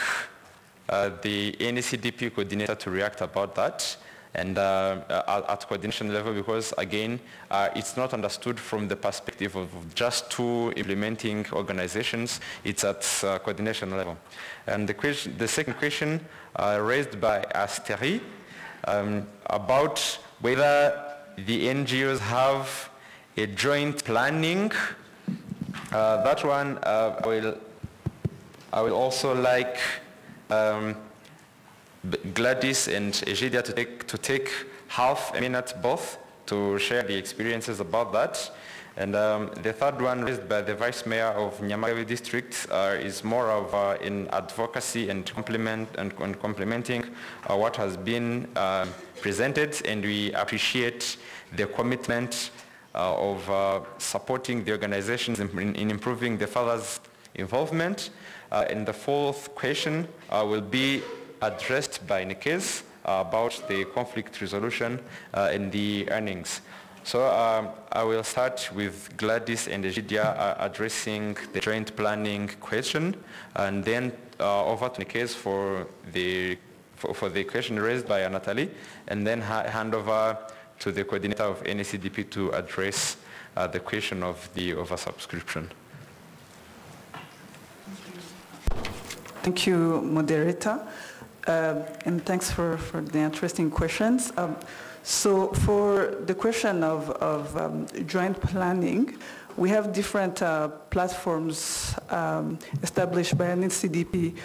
uh, the NECDP coordinator to react about that and uh, uh, at coordination level because again, uh, it's not understood from the perspective of just two implementing organizations, it's at uh, coordination level. And the, question, the second question uh, raised by Asteri um, about whether the NGOs have a joint planning, uh, that one I will I would also like um, Gladys and Egidia to take, to take half a minute both to share the experiences about that. And um, the third one raised by the Vice Mayor of Nyamagabe District uh, is more of uh, in advocacy and complement and, and complementing uh, what has been um, presented and we appreciate the commitment uh, of uh, supporting the organizations in, in improving the father's involvement. Uh, and the fourth question uh, will be addressed by Nikes uh, about the conflict resolution uh, and the earnings. So um, I will start with Gladys and Egidia uh, addressing the joint planning question, and then uh, over to Nikes for the for, for, the question raised by Natalie, and then ha hand over to the coordinator of NECDP to address the question of the oversubscription. Thank you, moderator. Uh, and thanks for, for the interesting questions. Um, so for the question of, of um, joint planning, we have different uh, platforms um, established by NCDP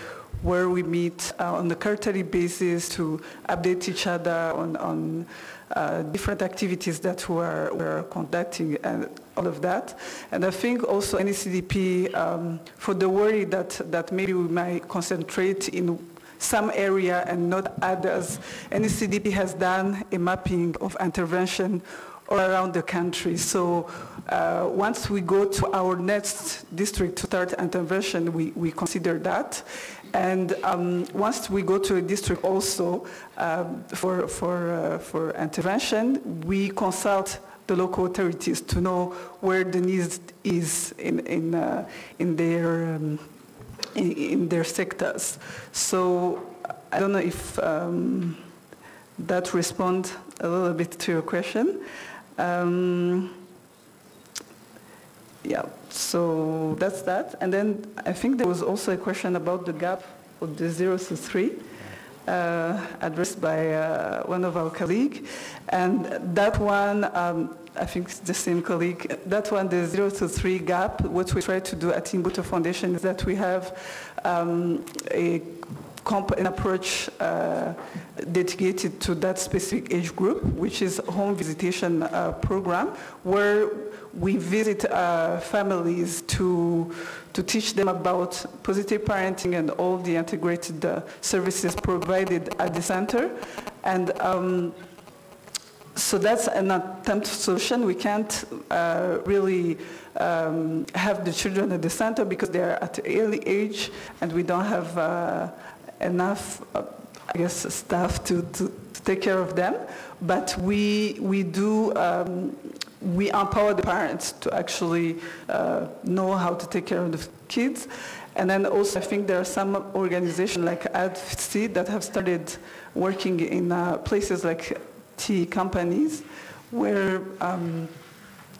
where we meet uh, on a quarterly basis to update each other on, on uh, different activities that we are, we are conducting and all of that. And I think also NECDP, um, for the worry that, that maybe we might concentrate in some area and not others, NECDP has done a mapping of intervention all around the country. So uh, once we go to our next district to start intervention, we, we consider that. And um, once we go to a district also um, for, for, uh, for intervention, we consult the local authorities to know where the need is in, in, uh, in, their, um, in, in, their sectors. So I don't know if um, that responds a little bit to your question. Um, yeah, so that's that. And then I think there was also a question about the gap of the zero to three. Uh, addressed by uh, one of our colleagues. And that one, um, I think it's the same colleague, that one, the zero to three gap, what we try to do at Imbuto Foundation is that we have um, a an approach uh, dedicated to that specific age group, which is home visitation uh, program, where we visit uh, families to, to teach them about positive parenting and all the integrated uh, services provided at the center. And um, so that's an attempt solution. We can't uh, really um, have the children at the center because they are at early age and we don't have uh, enough, uh, I guess, staff to, to, to, take care of them. But we, we do, um, we empower the parents to actually uh, know how to take care of the kids. And then also I think there are some organizations like ADFC that have started working in uh, places like tea companies where um,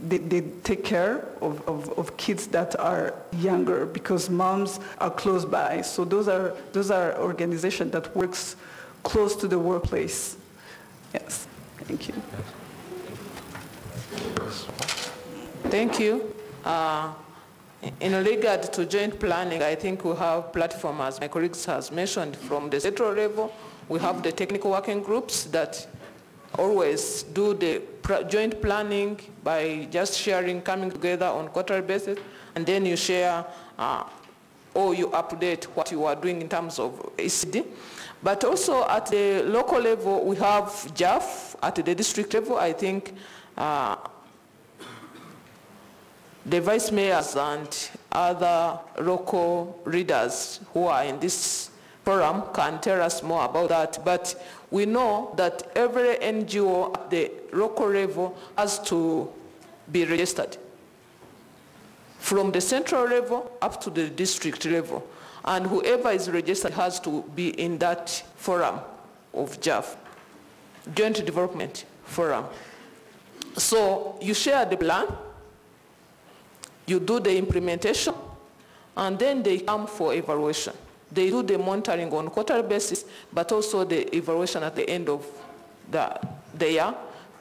they, they, take care of, of, of, kids that are younger because moms are close by. So those are, those are organizations that works close to the workplace. Yes, thank you. Thank you. Uh, in regard to joint planning, I think we have platform, as my colleagues has mentioned, from the central level. We have the technical working groups that always do the joint planning by just sharing, coming together on quarterly basis, and then you share uh, or you update what you are doing in terms of ECD. But also at the local level, we have JAF. At the district level, I think the vice mayors and other local readers who are in this forum can tell us more about that. But we know that every NGO at the local level has to be registered from the central level up to the district level. And whoever is registered has to be in that forum of JAF, Joint Development Forum. So you share the plan, you do the implementation, and then they come for evaluation. They do the monitoring on quarterly basis, but also the evaluation at the end of the, the year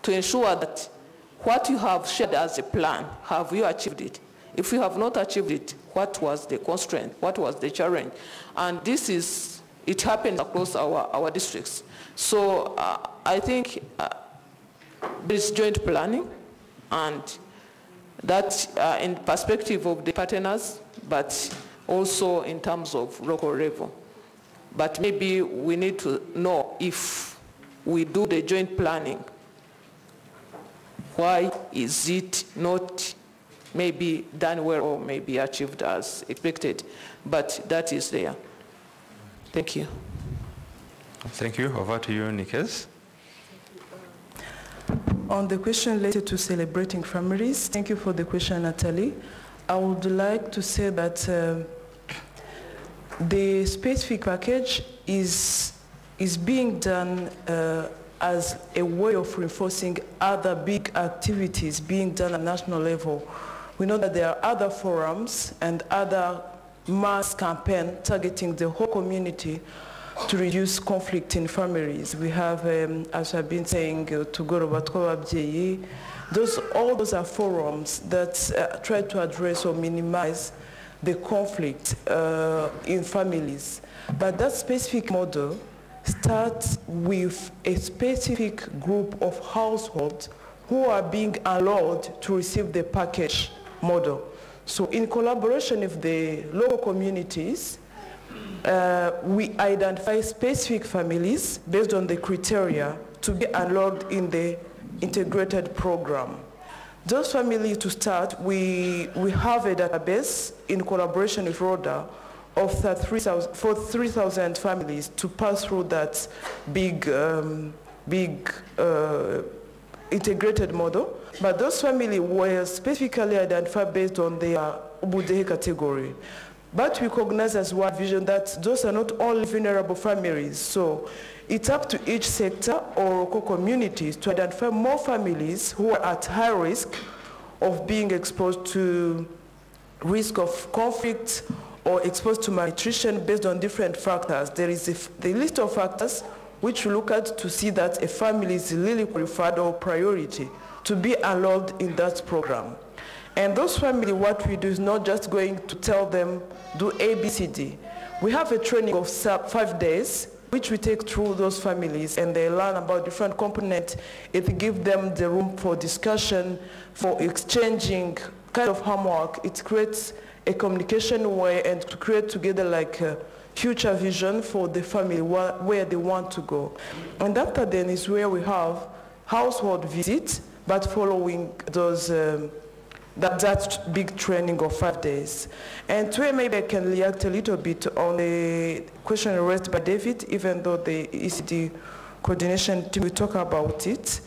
to ensure that what you have shared as a plan, have you achieved it? If you have not achieved it, what was the constraint? What was the challenge? And this is, it happens across our, our districts. So uh, I think uh, there is joint planning and that uh, in perspective of the partners, but also in terms of local level. But maybe we need to know if we do the joint planning, why is it not maybe done well or maybe achieved as expected, but that is there. Thank you. Thank you. Over to you, Nikes. On the question related to celebrating families, thank you for the question, Natalie. I would like to say that uh, the specific package is, is being done uh, as a way of reinforcing other big activities being done at national level we know that there are other forums and other mass campaigns targeting the whole community to reduce conflict in families. We have, um, as I've been saying, to go to those, all those are forums that uh, try to address or minimize the conflict uh, in families. But that specific model starts with a specific group of households who are being allowed to receive the package model. So in collaboration with the local communities, uh, we identify specific families based on the criteria to be enrolled in the integrated program. Those families to start, we, we have a database in collaboration with LODA of 3, for 3,000 families to pass through that big, um, big uh, integrated model. But those families were specifically identified based on their Ubudehe category. But we recognize as World Vision that those are not only vulnerable families. So it's up to each sector or local communities to identify more families who are at high risk of being exposed to risk of conflict or exposed to malnutrition based on different factors. There is a, the list of factors which we look at to see that a family is really preferred or priority to be allowed in that program. And those families, what we do is not just going to tell them, do A, B, C, D. We have a training of five days, which we take through those families, and they learn about different components. It gives them the room for discussion, for exchanging kind of homework. It creates a communication way and to create together like a future vision for the family, where, where they want to go. And after then is where we have household visits, but following those, um, that, that big training of five days. And today maybe I can react a little bit on the question raised by David, even though the ECD coordination team will talk about it.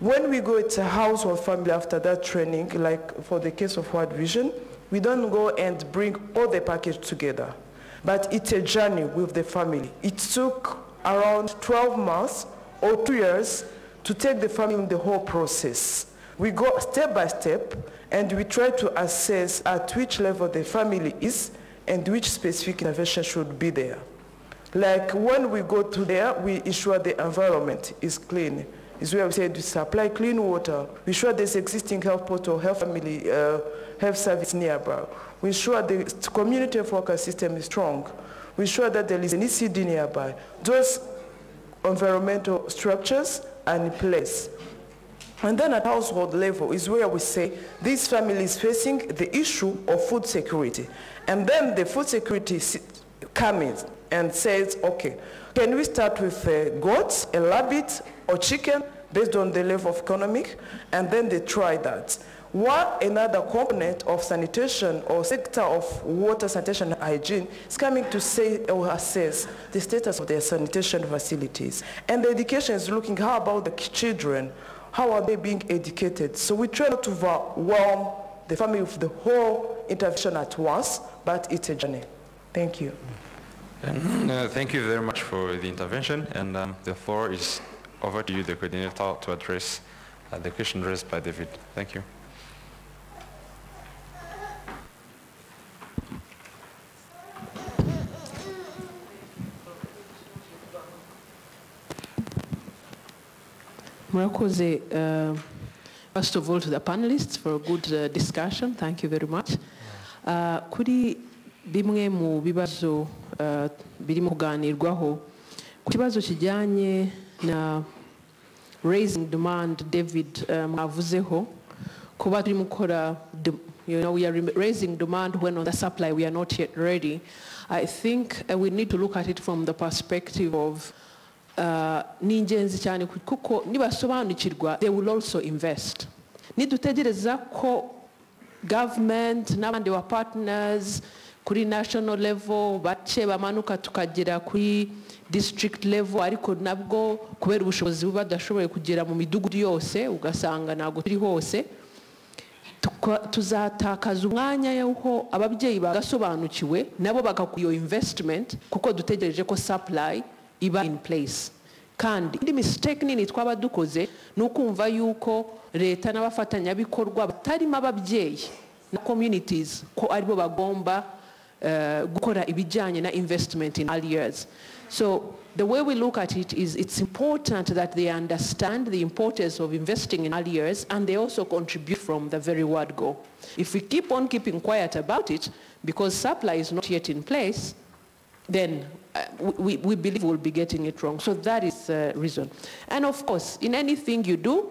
When we go to house or family after that training, like for the case of World Vision, we don't go and bring all the package together. But it's a journey with the family. It took around 12 months or two years to take the family in the whole process. We go step by step and we try to assess at which level the family is and which specific intervention should be there. Like when we go to there, we ensure the environment is clean. is where we said we supply clean water. We ensure there's existing health portal, health family, uh, health service nearby. We ensure the community health worker system is strong. We ensure that there is an ECD nearby. Those environmental structures are in place. And then at household level is where we say this family is facing the issue of food security. And then the food security comes and says, okay, can we start with uh, goats, a rabbit, or chicken based on the level of economic? And then they try that. What another component of sanitation or sector of water sanitation hygiene is coming to say or assess the status of their sanitation facilities. And the education is looking how about the children? How are they being educated? So we try not to overwhelm the family with the whole intervention at once, but it's a journey. Thank you. And, uh, thank you very much for the intervention, and um, the floor is over to you, the coordinator, to address uh, the question raised by David. Thank you. Murakoze, uh, first of all to the panelists for a good uh, discussion. Thank you very much. Uh, kuri bimwe mu bibazo uh, birimo kuganirwaho ku kibazo kijyanye na raising demand David mwavuzeho kuba turimo gukora you know, we are raising demand when on the supply we are not yet ready. I think uh, we need to look at it from the perspective of ni ingenzi cyane ku- kuko nibasobanukirwa they will also invest. Nidutegereza ko government n'abandi ba partners kuri national level bake bamanuka tukagera kuri district level ariko nabwo kubera ubushobozi buba badashoboye kugera mu midugudu yose ugasanga ntabwo turi hose. Tuzatakaza umwanya y'aho ababyeyi bagasobanukiwe nabo bagakora iyo investment kuko dutegereje ko supply iba in place. Kandi indi mistake nini twaba dukoze ni ukumva yuko leta n'abafatanyabikorwa batarimo ababyeyi na communities ko aribo bagomba uh, gukora ibijyanye na investment in early years. So the way we look at it is it's important that they understand the importance of investing in early years and they also contribute from the very word go. If we keep on keeping quiet about it because supply is not yet in place then uh, we, we believe we'll be getting it wrong. So that is the reason. And of course, in anything you do,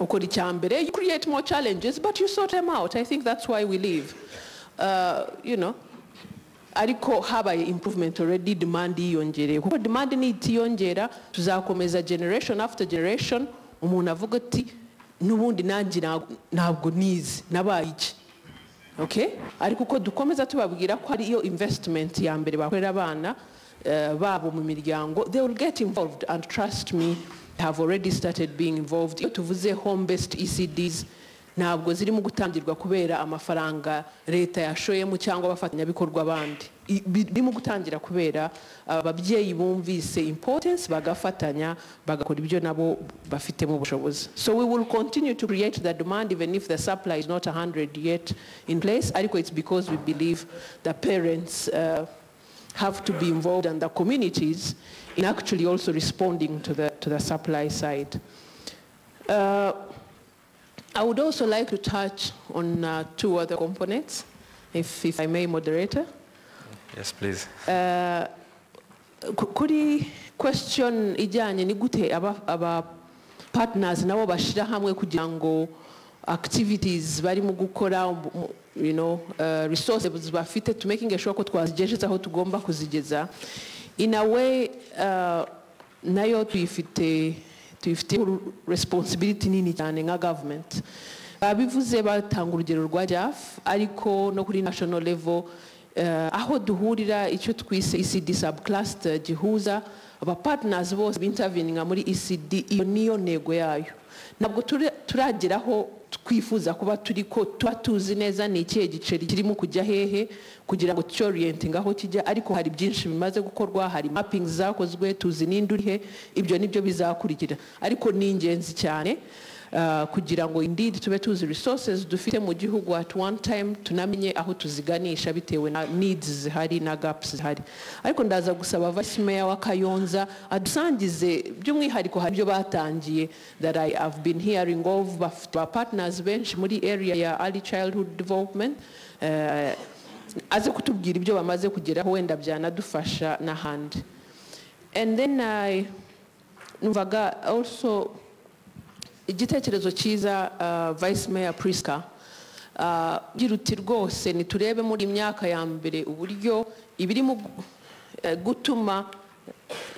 you create more challenges, but you sort them out. I think that's why we live. Uh, you know, ariko habaye improvement already demand yiyongereye kuko demand nitiyongera tuzakomeza generation after generation umuntu avuga ati n'ubundi nanjye ntabwo- nizi nabaye ariko uko dukomeza tubabwira ko ariyo investment ya mbere bakorera abana eh, babo mu miryango they will get involved and trust me have already started being involved. Iyo tuvuze home based ecds ntabwo zirimo gutangirwa kubera amafaranga leta yashoyemo cyangwa abafatanyabikorwa bandi. Birimo gutangira kubera ababyeyi bumvise importance bagafatanya bagakora ibyo nabo bafitemo ubushobozi. So we will continue to create the demand even if the supply is not 100 yet in place. Ariko it's because we believe the parents uh, have to be involved and the communities in actually also responding to the, to the supply side. Uh, I would also like to touch on uh, two other components, if, if I may, moderator. Yes, please. Uh, ku- kuri question ijyanye ni gute aba, partners nabo bashyira hamwe kugira ngo activities barimo gukora you know, uh, resources bafite to making sure ko twazigeze aho tugomba kuzigeza in a way uh, nayo tuyifite tuyifite responsibility nini cyane nka government. Babivuze batanga urugero rwa JAF ariko no kuri national level eh, aho duhurira icyo twise ECD subcluster gihuza aba partners bose binterveninga muri ECD iyo niyo ntego yayo. Ntabwo turageraho twifuza kuba turi ko tuba tuzi neza ni ikihe giceri kirimo kujya hehe kugira ngo cyorienting aho kijya. Ariko hari byinshi bimaze gukorwa hari mapping zakozwe tuzi n'indi uri he ibyo ni byo bizakurikira. Ariko ni ingenzi cyane kugira ngo indeed tube tuzi resources dufite mu gihugu at one time tunamenye aho tuziganisha bitewe na needs zihari na gaps zihari. Ariko ndaza gusaba vice mayor wa kayonza adusangize by'umwihariko hari ibyo batangiye that I have been hearing of ba partners benshi muri area ya early childhood development uh, aze kutubwira ibyo bamaze kugeraho wenda byanadufasha n'ahandi. And then I numvaga also igitekerezo cyiza uh, vice mayor priska. Uh, gira uti rwose niturebe muri myaka ya mbere uburyo ibirimo eh, gutuma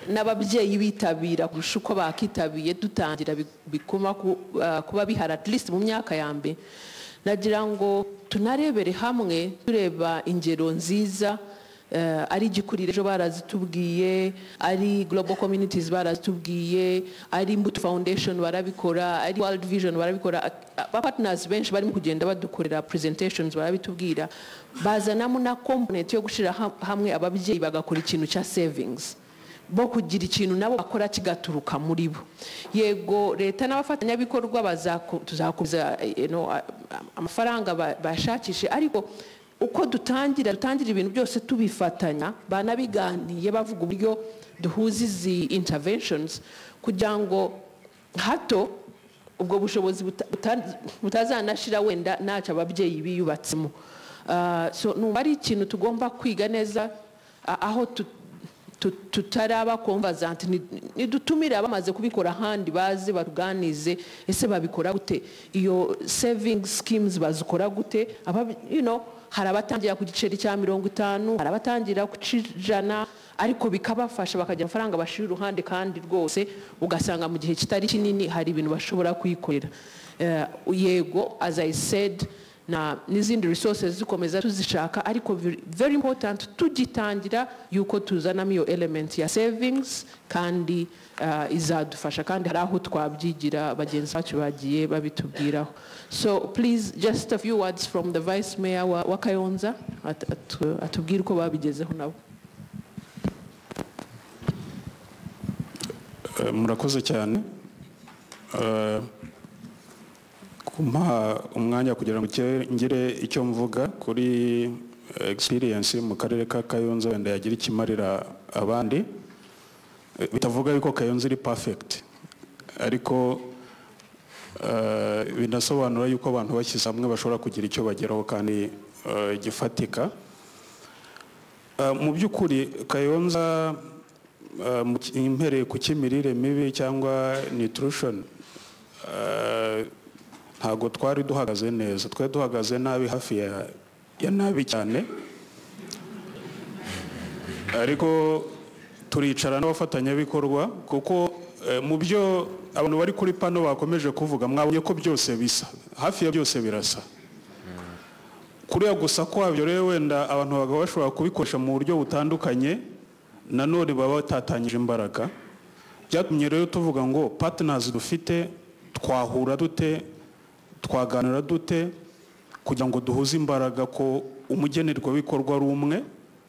n'ababyeyi bitabira kurusha uko bakitabiye dutangira bi- bikuma ku- uh, kuba bihari at least mu myaka ya mbere nagira ngo tunarebere hamwe tureba ingero nziza ari igikuriro ejo barazitubwiye ari global communities barazitubwiye ari imbuto foundation barabikora ari world vision barabikora. Aba partners benshi barimo kugenda badukorera presentations barabitubwira. Bazanamo na component yo gushyira ha- hamwe ababyeyi bagakora ikintu cya savings. Bo kugira ikintu nabo bakora kigaturuka muri bo. Yego leta n'abafatanyabikorwa tuzakomeza eh, amafaranga ba- bashakishe. Ariko uko dutangira dutangira ibintu byose tubifatanya banabiganiye bavuga uburyo duhuza izi interventions kugira ngo hato ubwo bushobozi buta- buta- butazanashira wenda ntacyo ababyeyi biyubatsemo. Ah, so numva ari ikintu tugomba kwiga neza aho tutaraba conversant ni- nidutumire abamaze kubikora ahandi baze baruganize ese babikora gute? Iyo saving schemes bazikora gute? Hari abatangira ku giceri cya mirongo itanu hari abatangira ku cijana ariko bikabafasha bakagira amafaranga bashira iruhande kandi rwose ugasanga mu gihe kitari kinini hari ibintu bashobora kwikorera. Eh, yego as i said n'izindi resources zikomeza tuzishaka ariko very- important tugitangira yuko tuzanamo iyo element ya savings kandi uh, izadufasha kandi hari aho twabyigira bagenzi bacu bagiye babitubwiraho. So please just a few words from the vice mayor wa, kayonza at, at, atubwire uko babigezeho nabo. Eh, murakoze cyane. Eh, kumpa umwanya kugira ngo ngire icyo mvuga kuri eh, experience mu karere ka kayonza wenda yagira ikimarira abandi. Eh, bitavuga yuko kayonza iri perfect. Ariko eh, binasobanura yuko abantu bashyize hamwe bashobora kugira icyo bageraho kandi gifatika. Mu by'ukuri kayonza impereye ku cy'imirire mibi cyangwa nutrition ntabwo twari duhagaze neza. Twari duhagaze nabi hafi ya, nabi cyane. Ariko turicara n'abafatanyabikorwa kuko eh, mu byo abantu bari kuri pano bakomeje kuvuga mwabonye ko byose bisa. Hafi ya byose birasa. Kuriya gusa kwabyo rero wenda abantu bakaba bashobora kubikoresha mu buryo butandukanye nanone baba batatanyije imbaraga. Byatumye rero tuvuga ngo partners dufite twahura dute twaganira dute kugira ngo duhuze imbaraga ko umugenerwabikorwa ari umwe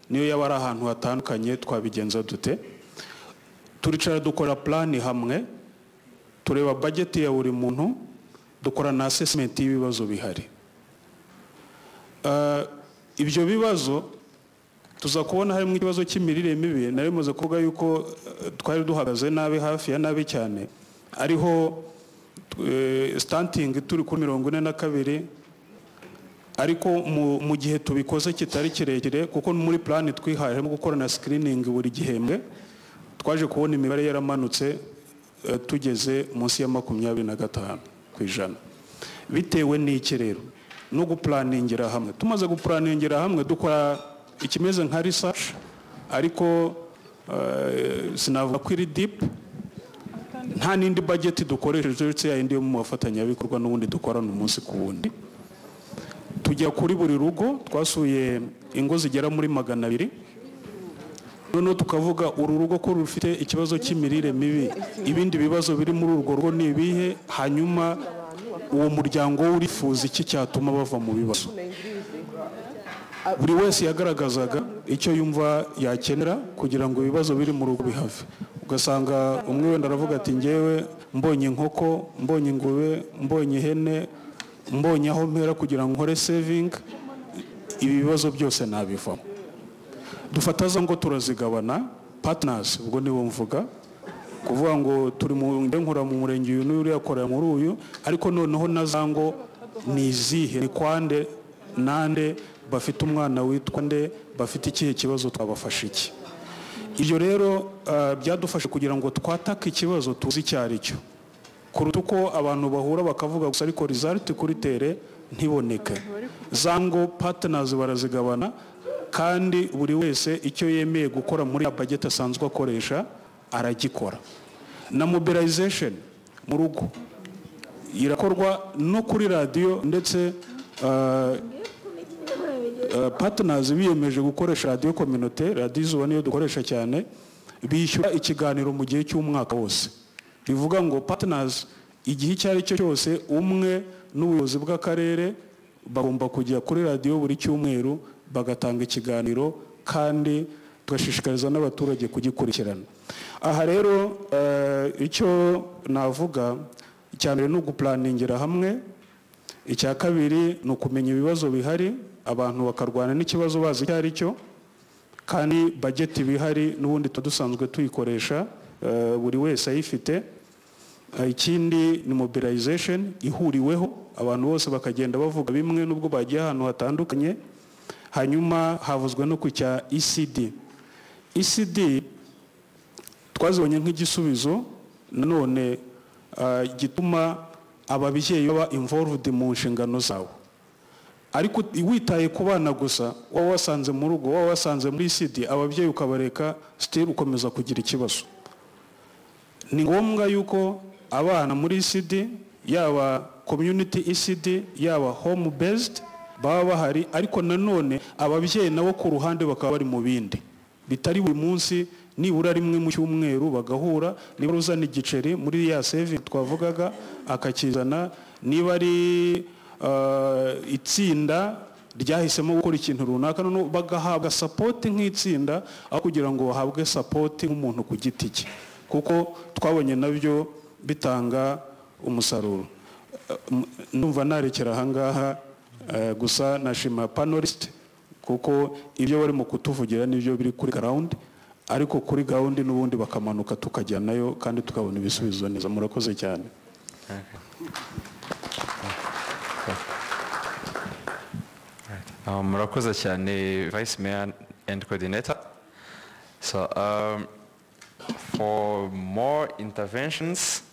niyo yaba ari ahantu hatandukanye twabigenza dute. Turicara dukora plani hamwe tureba budget ya buri muntu dukora na assessment y'ibibazo bihari. Uh, ibyo bibazo tuza kubona harimo ikibazo cy'imirire mibi nari maze kuvuga yuko uh, twari duhagaze nabi hafi ya nabi cyane ariho uh, stunting turi kuri mirongo ine na kabiri ariko mu, gihe tubikoze kitari kirekire kuko muri plani twihaye harimo gukora na screening buri gihembwe twaje kubona imibare yaramanutse uh, tugeze munsi ya makumyabiri na gatanu ku ijana. Bitewe n'iki rero? No gupuraningira hamwe. Tumaze gupuraningira hamwe dukora ikimeze nka research ariko eh, sinavuga ko iri deep nta n'indi budget dukoresheje uretse ya yindi yo mu bafatanyabikorwa n'ubundi dukorana umunsi ku wundi. Tujya kuri buri rugo twasuye ingo zigera muri magana abiri. Noneho tukavuga uru rugo ko rufite ikibazo cy'imirire mibi. Ibindi bibazo biri muri urwo rugo ni ibihe? Hanyuma uwo muryango urifuza iki cyatuma bava mu bibazo? Buri wese yagaragazaga icyo yumva yakenera kugira ngo ibibazo biri mu rugo bihave ugasanga umwe wenda aravuga ati ngewe mbonye inkoko mbonye ingurube mbonye ihene mbonye aho mpera kugira ngo nkore sevingi ibi bibazo byose nabivamo. Dufata za ngo turazigabana patinazi ubwo nibo mvuga kuvuga ngo turi mu nkora mu murenge uyu n'uyu akorera muri uyu ariko noneho na za ngo ni izihe? Ni kwande nande bafite umwana witwa nde? Bafite ikihe kibazo? Twabafasha iki? Ibyo rero ah, byadufashe kugira ngo twatake ikibazo tuzi icyo ari cyo. Kuruta uko abantu bahura bakavuga gusa ariko rizaliti kuri tere ntiboneke. Za ngo patinazi barazigabana kandi buri wese icyo yemeye gukora muri ya bageti asanzwe akoresha aragikora. Na mobilization mu rugo irakorwa no kuri radiyo ndetse ah, patinazi biyemeje gukoresha radiyo kominote radiyo izuba niyo dukoresha cyane bishyura ikiganiro mu gihe cy'umwaka wose. Bivuga ngo patinazi igihe icyo ari cyo cyose umwe n'ubuyobozi bw'akarere bagomba kujya kuri radiyo buri cyumweru bagatanga ikiganiro kandi tugashishikariza n'abaturage kugikurikirana. Aha rero eh, icyo navuga icya mbere ni ugupulaningira hamwe icya kabiri ni ukumenya ibibazo bihari abantu bakarwana n'ikibazo bazi icyo ari cyo kandi bageti bihari n'ubundi tuba dusanzwe tuyikoresha eh, buri wese ayifite. Eh, ikindi ni mobilization ihuriweho abantu bose bakagenda bavuga bimwe n'ubwo bagiye ahantu hatandukanye hanyuma havuzwe no ku ECD ECD twazibonye nk'igisubizo nanone ah, gituma ababyeyi baba involved mu nshingano zabo. Ariko witaye ku bana gusa waba wasanze mu rugo waba wasanze muri ECD ababyeyi ukabareka still ukomeza kugira ikibazo. Ni ngombwa yuko abana muri ECD yaba community ECD yaba home based baba bahari ariko nanone ababyeyi nabo ku ruhande bakaba bari mu bindi. Bitari buri munsi nibura rimwe mu cyumweru bagahura niba uzana igiceri muri ya saving twavugaga akakizana niba ari itsinda ryahisemo gukora ikintu runaka bagahabwa sapoti nk'itsinda aho kugira ngo bahabwe sapoti nk'umuntu ku giti cye. Kuko twabonye na byo bitanga umusaruro. Eh, ndumva narekera ahangaha eh, gusa nashima panelisite kuko ibyo barimo kutuvugira ni byo biri kuri garawundi ariko kuri gahunda n'ubundi bakamanuka tukajyanayo kandi tukabona ibisubizo neza. Murakoze cyane. Murakoze cyane vice mayor and coordinator. So um, for more interventions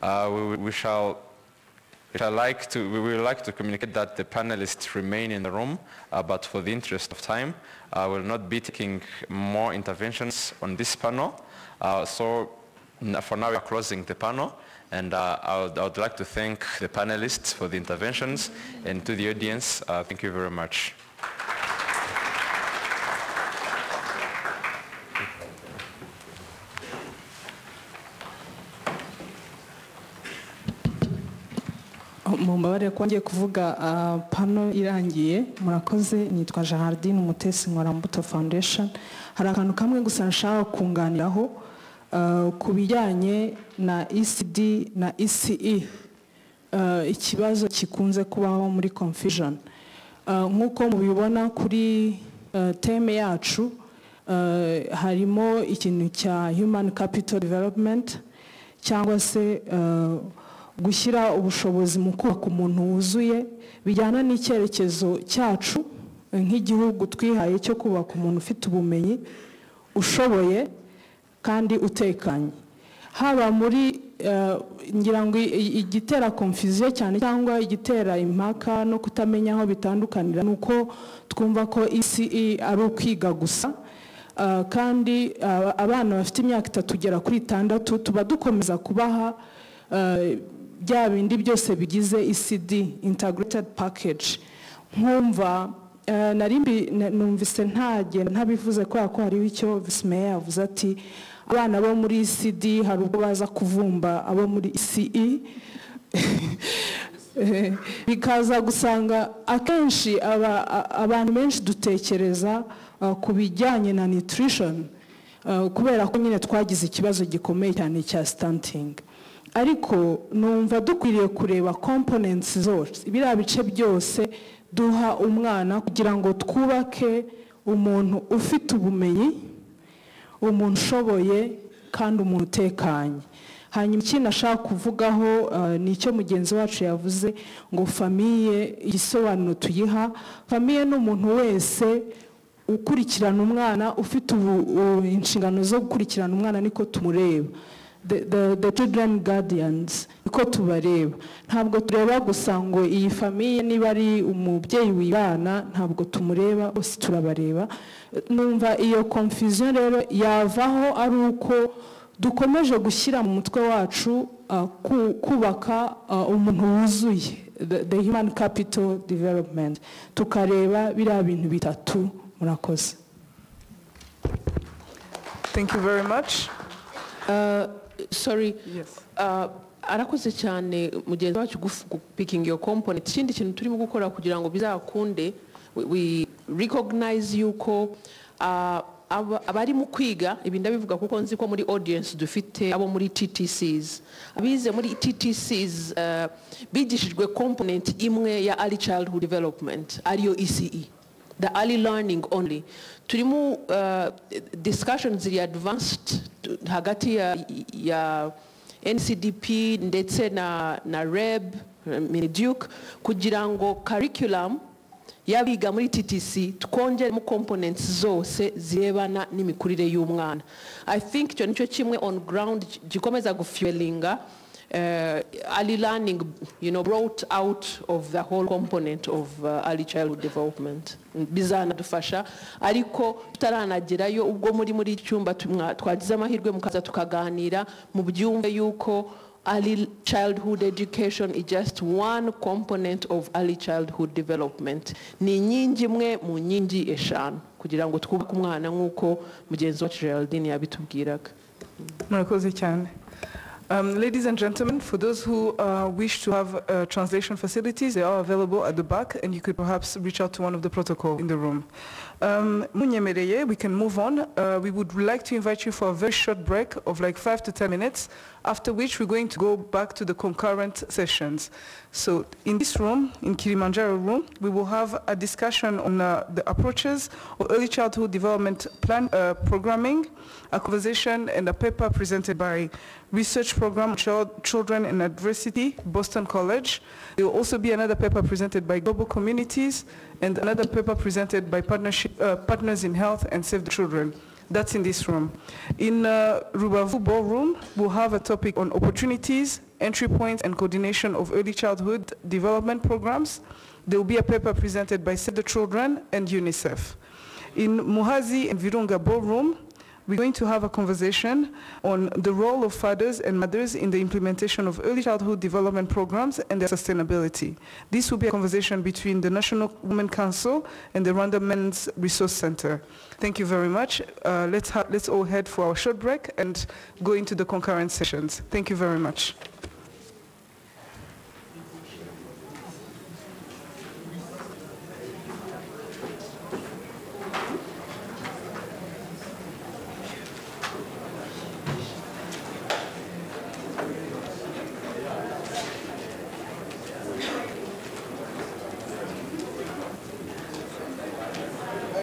uh, we, we shall shall like to we would like to communicate that the panelists remain in the room uh, but for the interest of time I will not be taking more interventions on this panel. Uh, so for now we are closing the panel and uh, I, would, I would like to thank the panelists for the interventions. And to the audience uh, thank you very much. Ngiye kuvuga ah, pano irangiye murakoze nitwa Gerardine Umutesi Foundation. Hari akantu kamwe gusa nshaka kunganiraho ah, ku bijyanye na ECD na ECE ah, ikibazo gikunze kubaho muri confusion. Ah, nk'uko mubibona kuri teme yacu harimo ikintu cya human capital development cyangwa se gushyira ubushobozi mu kubaka umuntu wuzuye bijyana n'icyerekezo cyacu eh, nk'igihugu twihaye cyo kubaka umuntu ufite ubumenyi ushoboye kandi utekanye. Haba muri eh, ngira ngo igitera confusion cyane cyangwa igitera impaka no kutamenya aho bitandukanira ni uko twumva ko ECE ari ukwiga gusa. Ah, kandi ah, abana bafite imyaka itatu kugera kuri itandatu tuba dukomeza kubaha ah, bya bindi byose bigize ECD integrated package. Nkumva eh, nari mbi- na- numvise ntagenda ntabivuze kubera ko hariho icyo vice mayor yavuze ati abana bo muri ECD hari ubwo baza kuvumba abo muri ECE (laughs) Eh, bikaza gusanga akenshi abantu benshi dutekereza uh, ku bijyanye na nutrition kubera ko nyine twagize ikibazo gikomeye cyane cya stunting. Ariko numva dukwiriye kureba components zose biriya bice byose duha umwana kugira ngo twubake umuntu ufite ubumenyi umuntu ushoboye kandi umuntu utekanye. Hanyuma ikindi ashaka kuvugaho uh, ni icyo mugenzi wacu yavuze ngo famiye igisobanuro tuyiha. Famiye ni umuntu wese ukurikirana umwana ufite inshingano zo gukurikirana umwana niko tumureba. The, the, children guardians niko tubareba. Ntabwo tureba gusa ngo iyi famiye niba ari umubyeyi wibana ntabwo tumureba bose turabareba. Numva iyo confusion rero yavaho ari uko dukomeje gushyira mu mutwe wacu uh, ku- kubaka uh, umuntu wuzuye the, the human capital development. Tukareba biriya bintu bitatu murakoze. Thank you very much. Uh, sorry Uh, arakoze cyane mugenzi wacu gupikinga iyo component. Ikindi kintu turimo gukora kugira ngo bizakunde we- we recognize yuko uh, abari mu kwiga ibi ndabivuga kuko nzi ko muri audience dufite abo muri TTCs abize muri TTCs uh, bigishijwe component imwe ya early childhood development ariyo ECE the early learning only. Turimo uh, discussions ziri advanced hagati ya, ncdp ndetse na, na reb miduke kugira ngo curriculum y'abiga muri ttc twongeremo components zose zirebana n'imikurire y'umwana. I think icyo ni cyo kimwe on ground gikomeza gufuelinga uh, early learning you know, brought out of the whole component of uh, early childhood development. Bizanadufasha ariko tutaranagerayo ubwo muri muri cyumba twagize amahirwe mukaza tukaganira mu byumve yuko early childhood education is just one component of early childhood development. Ni inkingi imwe mu nkingi eshanu. Kugira ngo twubake umwana nk'uko mugenzi wacu geraldine yabitubwiraga. Murakoze cyane. Um, ladies and gentlemen, for those who uh, wish to have uh, translation facilities, they are available at the back, and you could perhaps reach out to one of the protocol in the room. Um, we can move on. Uh, we would like to invite you for a very short break of like five to 10 minutes, after which we're going to go back to the concurrent sessions. So in this room, in Kilimanjaro room, we will have a discussion on uh, the approaches of early childhood development plan uh, programming, a conversation and a paper presented by Research Program Child, Children and Adversity, Boston College. There will also be another paper presented by Global Communities and another paper presented by partnership, uh, Partners in Health and Save the Children. That's in this room. In uh, Rubavu Ballroom, we'll have a topic on opportunities, entry points, and coordination of early childhood development programs. There will be a paper presented by Save the Children and UNICEF. In Muhazi and Virunga Ballroom, we're going to have a conversation on the role of fathers and mothers in the implementation of early childhood development programs and their sustainability. This will be a conversation between the National Women Council and the Rwanda Men's Resource Center. Thank you very much. Uh, let's, let's all head for our short break and go into the concurrent sessions. Thank you very much.